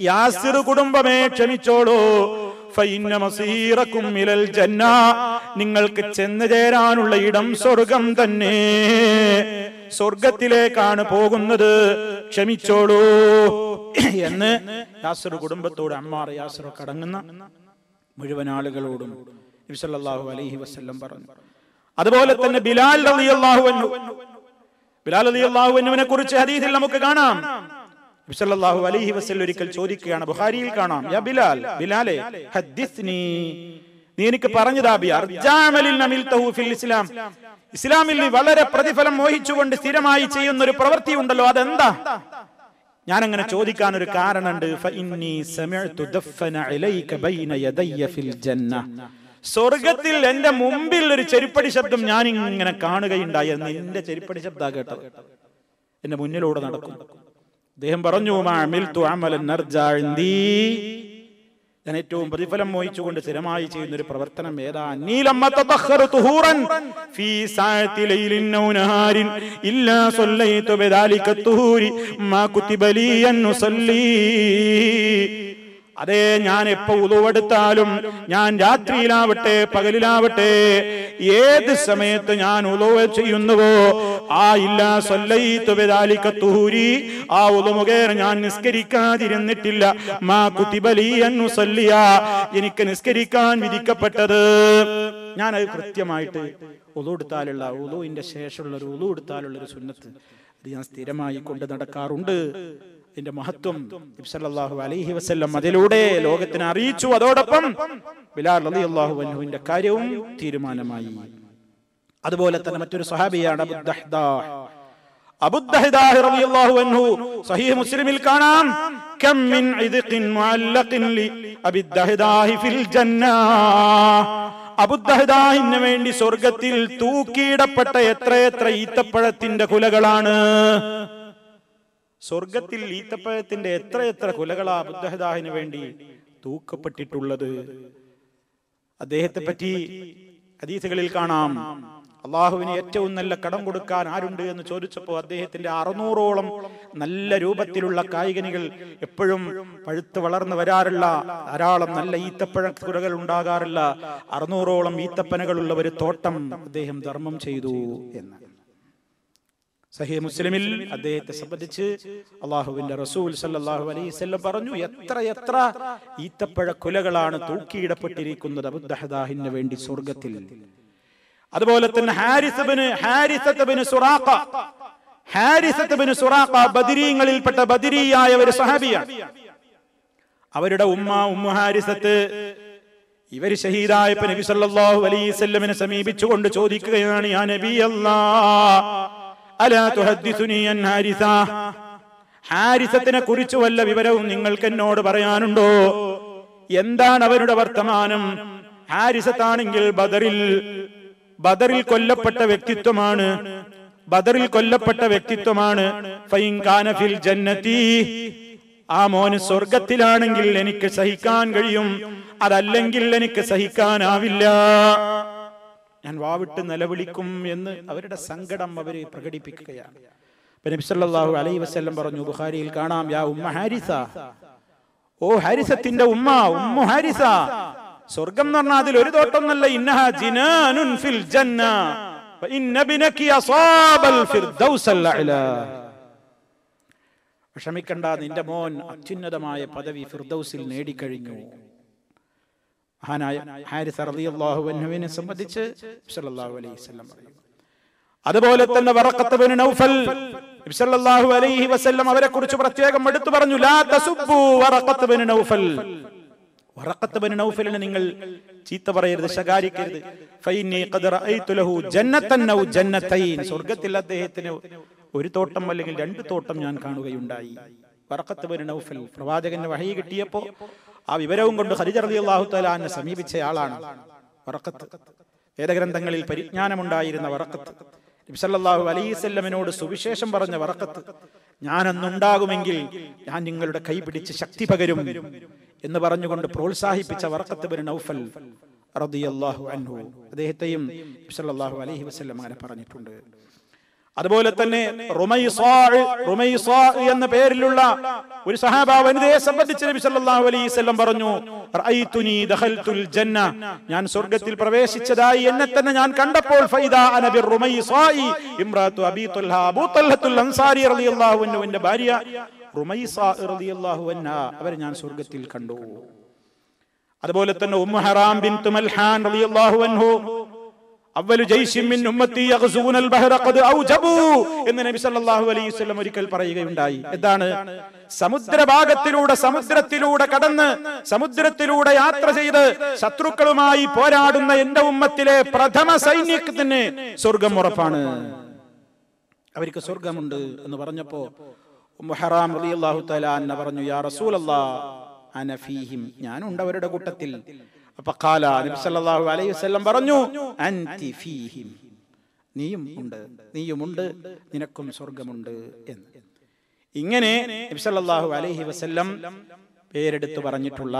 Speaker 1: യാസിർ കുടുംബമേ ക്ഷമിച്ചോളൂ നിങ്ങൾക്ക് ചെന്നു ചേരാനുള്ള ഇടം സ്വർഗം തന്നെ. സ്വർഗത്തിലേക്കാണ് പോകുന്നത്. ക്ഷമിച്ചോളൂ. എന്ന് യാസിർ കുടുംബത്തോട് അമ്മാർ യാസിർ കടങ്ങുന്ന മുഴുവൻ ആളുകളോടും നബി സല്ലല്ലാഹു അലൈഹി വസല്ലം പറഞ്ഞു. അതുപോലെ തന്നെ ബിലാൽ റളിയല്ലാഹു അൻഹു. ബിലാൽ റളിയല്ലാഹു അള്ളാഹുവിനെ കുറിച്ച് ഹദീസിൽ നമുക്ക് കാണാം. നബി അലഹി വസല്ലം ഒരിക്കൽ ചോദിക്കുകയാണ് ബുഹാരിയിൽ കാണാം യാ ബിലാൽ ബിലാലെ ഹദ്ദിസ്നി നീ എനിക്ക് പറഞ്ഞതാ ബി അർജാമലിൽ നമിൽതഹു ഫിൽ ഇസ്ലാം. ഇസ്ലാമിൽ വളരെ പ്രതിഫലം മോഹിച്ചുകൊണ്ട് സ്ഥിരമായി ചെയ്യുന്ന ഒരു പ്രവൃത്തി ഉണ്ടല്ലോ അതെന്താ? ഞാൻ അങ്ങനെ ചോദിക്കാൻ ഒരു കാരണമുണ്ട് സ്വർഗത്തിൽ എന്റെ മുമ്പിൽ ഒരു ചെരുപ്പടി ശബ്ദം ഞാൻ ഇങ്ങനെ കാണുകയുണ്ടായി എന്ന് നിന്റെ ചെരുപ്പടി ശബ്ദ കേട്ടത്. എന്റെ മുന്നിലൂടെ നടക്കും അദ്ദേഹം പറഞ്ഞു. ഞാൻ ഏറ്റവും പ്രതിഫലം മോഹിച്ചുകൊണ്ട് സ്ഥിരമായി ചെയ്യുന്ന ഒരു പ്രവർത്തനം ഏതാ? നീലമ്മ അതെ ഞാൻ എപ്പോ ഉളവെടുത്താലും ഞാൻ രാത്രിയിലാവട്ടെ പകലിലാവട്ടെ ഏത് സമയത്ത് ഞാൻ ഉളവ് ചെയ്യുന്നുവോ ആ ഇല്ലാ സൊല്ലൂരി ആ ഉളമുഖേന ഞാൻ നിസ്കരിക്കാതിരുന്നിട്ടില്ല. മാ കുത്തിബലിയു സല്ലിയ എനിക്ക് നിസ്കരിക്കാൻ വിധിക്കപ്പെട്ടത്. ഞാൻ അത് കൃത്യമായിട്ട് ഉളു എടുത്താലുള്ള ഉളുവിന്റെ ശേഷമുള്ള ഒരു ഉളു എടുത്താലുള്ള ഒരു സുന്നത്ത് അത് ഞാൻ സ്ഥിരമായി കൊണ്ട് നടക്കാറുണ്ട്. ഇതിന്റെ മഹത്വം സല്ലല്ലാഹു അലൈഹി വസല്ലം അതിലൂടെ ലോകത്തിന് അറിയിച്ചു. അതോടൊപ്പം ബിലാൽ റളിയല്ലാഹു അൻഹുവിന്റെ കാര്യവും തീരുമാനമായി. അതുപോലെ തന്നെ മറ്റൊരു സഹാബിയാണ് അൻഹു. സഹീഹ് മുസ്ലിമിൽ കാണാം. ഇദ്ഖിൻ മുഅല്ലഖിൻ ലി അബി ദഹ്ദാഹി ഫിൽ ജന്ന. അബുദഹദാഹിന് വേണ്ടി സ്വർഗത്തിൽ തൂക്കിയിടപ്പെട്ട എത്രയെത്ര ഈത്തപ്പഴത്തിന്റെ കുലകളാണ്. സ്വർഗത്തിൽ ഈത്തപ്പഴത്തിന്റെ എത്ര എത്ര കുലകളാ ബുദ്ധഹദാഹിന് വേണ്ടി തൂക്കപ്പെട്ടിട്ടുള്ളത്? അദ്ദേഹത്തെ പറ്റി ഹദീസുകളിൽ കാണാം. അള്ളാഹുവിന് ഏറ്റവും നല്ല കടം കൊടുക്കാൻ ആരുണ്ട് എന്ന് ചോദിച്ചപ്പോൾ അദ്ദേഹത്തിന്റെ അറുന്നൂറോളം നല്ല രൂപത്തിലുള്ള കായികനികൾ എപ്പോഴും പഴുത്ത് വളർന്നു വരാറില്ല. ധാരാളം നല്ല ഈത്തപ്പഴക്കുറകൾ ഉണ്ടാകാറില്ല. അറുന്നൂറോളം ഈത്തപ്പനകളുള്ള ഒരു തോട്ടം അദ്ദേഹം ധർമ്മം ചെയ്തു എന്ന്. സഹീ മുസ്ലിമിൽ അദ്ദേഹത്തെ സംബന്ധിച്ച് അള്ളാഹുവിന്റെ റസൂൽ സല്ലാഹു വസല്ലം പറഞ്ഞു എത്ര എത്ര ഈത്തപ്പഴ കുലകളാണ് തൂക്കിയിടപ്പെട്ടിരിക്കുന്നത് അബുദ്ദഹദാഹിന് വേണ്ടി സ്വർഗത്തിൽ അതുപോലെ തന്നെ ഹാരിസബിന് ഹാരിസത്തബിന് സുറാഖ ഹാരിസത്തബിന് സുറാഖ ബദിരീങ്ങളിൽപ്പെട്ട ബദിരിയായ ഒരു സഹാബിയാണ്. അവരുടെ ഉമ്മ ഉമ്മ ഹാരിസത്ത് ഇവർ ഷഹീദായപ്പ നബി സല്ലല്ലാഹു അലൈഹി വസല്ലമിനെ സമീപിച്ചുകൊണ്ട് ചോദിക്കുകയാണ് യാ നബി അലാ തുഹദ്ദിസുനി അൻ ഹാരിസ ഹാരിസത്തിനെ കുറിച്ച് വല്ല വിവരവും നിങ്ങൾക്ക് എന്നോട് പറയാനുണ്ടോ? എന്താണ് അവരുടെ വർത്തമാനം? ഹാരിസത്താണെങ്കിൽ ബദറിൽ ബദറിൽ കൊല്ലപ്പെട്ട വ്യക്തിത്വമാണ് ബദറിൽ കൊല്ലപ്പെട്ട വ്യക്തിത്വമാണ്. ഫൈൻ കാന ഫിൽ ജന്നത്തി. ആ മോന് സ്വർഗത്തിലാണെങ്കിൽ എനിക്ക് സഹിക്കാൻ കഴിയും അതല്ലെങ്കിൽ എനിക്ക് സഹിക്കാനാവില്ല. ഞാൻ വാവിട്ട് നിലവിളിക്കും എന്ന് അവരുടെ സങ്കടം അവർ പ്രകടിപ്പിക്കുകയാണ്. അപ്പൊ നബി സല്ലല്ലാഹു അലൈഹി വസല്ലം പറഞ്ഞു ബുഖാരിയിൽ കാണാം യാ ഉമ്മ ഹാരിസ. ഓ ഹാരിസത്തിന്റെ ഉമ്മ ഉമ്മു ഹാരിസ. സ്വർഗം എന്ന് പറഞ്ഞാൽ അതിൽ ഒരു തോട്ടമൊന്നല്ല ഇന്നഹ ജിനാനുൻ ഫിൽ ജന്ന വിഷമിക്കണ്ട നിന്റെ മോൻ അത്യുന്നതമായ പദവി ഫിർദൌസിൽ നേടിക്കഴിഞ്ഞു. മഹാനായ ഹാരിസ് റളിയല്ലാഹു അൻഹുവിനെ സംബന്ധിച്ച് സല്ലല്ലാഹു അലൈഹി വസല്ലം അതുപോലെ തന്നെ നൗഫൽ സല്ലല്ലാഹു അലൈഹി വസല്ലം അവരെ കുറിച്ച് പ്രത്യേകം എടുത്തു പറഞ്ഞു ലാ നൗഫൽ. വറഖത്ത് ബിൻ നൗഫലിനെ നിങ്ങൾ ചീത്ത പറയരുത് ശകാരിക്കരുത്. ഫൈനി ഖദ് റഅയ്തു ലഹു സ്വർഗത്തിൽ അദ്ദേഹത്തിന് ഒരു തോട്ടം അല്ലെങ്കിൽ രണ്ട് തോട്ടം ഞാൻ കാണുകയുണ്ടായി. വറഖത്ത് ബിൻ നൗഫൽ പ്രവാചകന്റെ വഹയി കിട്ടിയപ്പോ ആ വിവരവും കൊണ്ട് ഖദീജ റളിയല്ലാഹു അള്ളാഹു തലാനെ സമീപിച്ച ആളാണ്. വറക്കത്ത്. വേദഗ്രന്ഥങ്ങളിൽ പരിജ്ഞാനമുണ്ടായിരുന്ന വറക്കത്ത്. നബ്സല്ലാഹു അലൈസല്ലമിനോട് സുവിശേഷം പറഞ്ഞ വറക്കത്ത്. ഞാനൊന്നുണ്ടാകുമെങ്കിൽ ഞാൻ നിങ്ങളുടെ കൈ പിടിച്ച് ശക്തി പകരും എന്ന് പറഞ്ഞുകൊണ്ട് പ്രോത്സാഹിപ്പിച്ച വറക്കത്ത് നൗഫൽ അൻഹു. അദ്ദേഹത്തെയും അലഹി അലൈഹി അങ്ങനെ പറഞ്ഞിട്ടുണ്ട്. അതുപോലെ തന്നെ എന്ന പേരിലുള്ള ഒരു സഹാബ വനിതയെ സംബന്ധിച്ച് നബി സല്ലല്ലാഹു അലൈഹി വസല്ലം പറഞ്ഞു ദഖൽതുൽ ജന്ന. ഞാൻ സ്വർഗത്തിൽ പ്രവേശിച്ചതായി എന്നെ തന്നെ ഞാൻ കണ്ടപ്പോൾ റുമൈസായി അൻസാരി റളിയല്ലാഹു ഭാര്യ റളിയല്ലാഹു അവരെ ഞാൻ സ്വർഗത്തിൽ കണ്ടു. അതുപോലെ തന്നെ ഉമ്മു ഹറാം ബിൻതു ഹാൻ റളിയല്ലാഹു അൻഹു അവലു ജയ്ഷിൻ ഉമ്മത്തി യഗ്സൂനൽ ബഹറ ഖദ് ഔജബു എന്ന് നബി സല്ലല്ലാഹു അലൈഹി വസല്ലം ഒരിക്കൽ പറയുകയുണ്ടായി. എന്താണ്? സമുദ്രഭാഗത്തിലൂടെ സമുദ്രത്തിലൂടെ കടന്ന് സമുദ്രത്തിലൂടെ യാത്ര ചെയ്ത് ശത്രുക്കളുമായി പോരാടുന്ന എന്റെ ഉമ്മത്തിലെ പ്രഥമ സൈന്യത്തിന് സ്വർഗം ഉറപ്പാണ്. അവർക്ക് സ്വർഗമുണ്ട് എന്ന് പറഞ്ഞപ്പോ മുഹറാം റളിയല്ലാഹു തആല അന്ന പറഞ്ഞു യാ റസൂലല്ലാഹ് അന ഫീഹിം. ഞാനുണ്ട് അവരുടെ കൂട്ടത്തിൽ. അപ്പൊ ഖാല നബി സല്ലല്ലാഹു അലൈഹി വസല്ലം പറഞ്ഞു അൻതി ഫീഹിം. നീയും ഉണ്ട് നീയുമുണ്ട് നിനക്കും സ്വർഗമുണ്ട് എന്ന്. ഇങ്ങനെ നബി സല്ലല്ലാഹു അലൈഹി വസല്ലം പേരെടുത്ത് പറഞ്ഞിട്ടുള്ള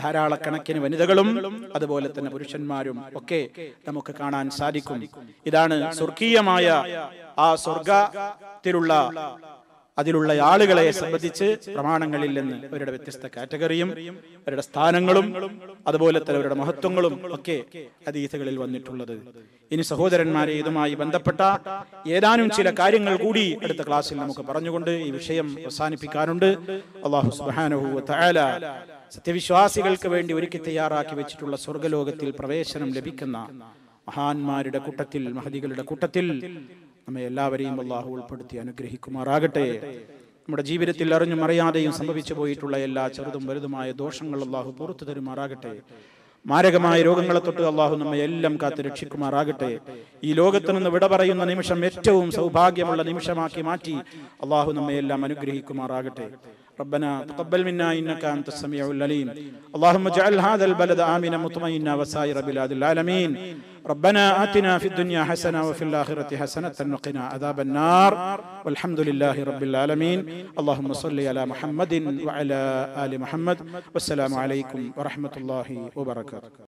Speaker 1: ധാരാളക്കണക്കിന് വനിതകളും അതുപോലെ തന്നെ പുരുഷന്മാരും ഒക്കെ നമുക്ക് കാണാൻ സാധിക്കും. ഇതാണ് സ്വർഗീയമായ ആ സ്വർഗത്തിലുള്ള അതിലുള്ള ആളുകളെ സംബന്ധിച്ച് പ്രമാണങ്ങളിൽ നിന്ന് അവരുടെ വ്യത്യസ്ത കാറ്റഗറിയും അവരുടെ സ്ഥാനങ്ങളും അതുപോലെ തന്നെ അവരുടെ മഹത്വങ്ങളും ഒക്കെ അതീതകളിൽ വന്നിട്ടുള്ളത്. ഇനി സഹോദരന്മാരെ ഇതുമായി ബന്ധപ്പെട്ട ഏതാനും ചില കാര്യങ്ങൾ കൂടി അടുത്ത ക്ലാസ്സിൽ നമുക്ക് പറഞ്ഞുകൊണ്ട് ഈ വിഷയം അവസാനിപ്പിക്കാനുണ്ട്. അള്ളാഹു സുബ്ഹാനഹു വ തആല സത്യവിശ്വാസികൾക്ക് വേണ്ടി ഒരുക്കി തയ്യാറാക്കി വെച്ചിട്ടുള്ള സ്വർഗലോകത്തിൽ പ്രവേശനം ലഭിക്കുന്ന മഹാന്മാരുടെ കൂട്ടത്തിൽ മഹതികളുടെ കൂട്ടത്തിൽ നമ്മെ എല്ലാവരെയും അള്ളാഹു ഉൾപ്പെടുത്തി അനുഗ്രഹിക്കുമാറാകട്ടെ നമ്മുടെ ജീവിതത്തിൽ അറിഞ്ഞും അറിയാതെയും സംഭവിച്ചു പോയിട്ടുള്ള എല്ലാ ചെറുതും വലുതുമായ ദോഷങ്ങൾ അള്ളാഹു പുറത്തു തരുമാറാകട്ടെ മാരകമായ രോഗങ്ങളെ തൊട്ട് അള്ളാഹു നമ്മെ എല്ലാം കാത്ത് രക്ഷിക്കുമാറാകട്ടെ ഈ ലോകത്ത് നിന്ന് വിട പറയുന്ന നിമിഷം ഏറ്റവും സൗഭാഗ്യമുള്ള നിമിഷമാക്കി മാറ്റി അള്ളാഹു നമ്മെ എല്ലാം അനുഗ്രഹിക്കുമാറാകട്ടെ ربنا تقبل منا انك انت السميع العليم اللهم اجعل هذا البلد امنا مطمئنا وسائر بلاد العالمين ربنا آتنا في الدنيا حسنة وفي الآخرة حسنة وقنا عذاب النار. والحمد لله رب العالمين. اللهم صل على محمد وعلى آل محمد. والسلام عليكم ورحمة الله وبركاته.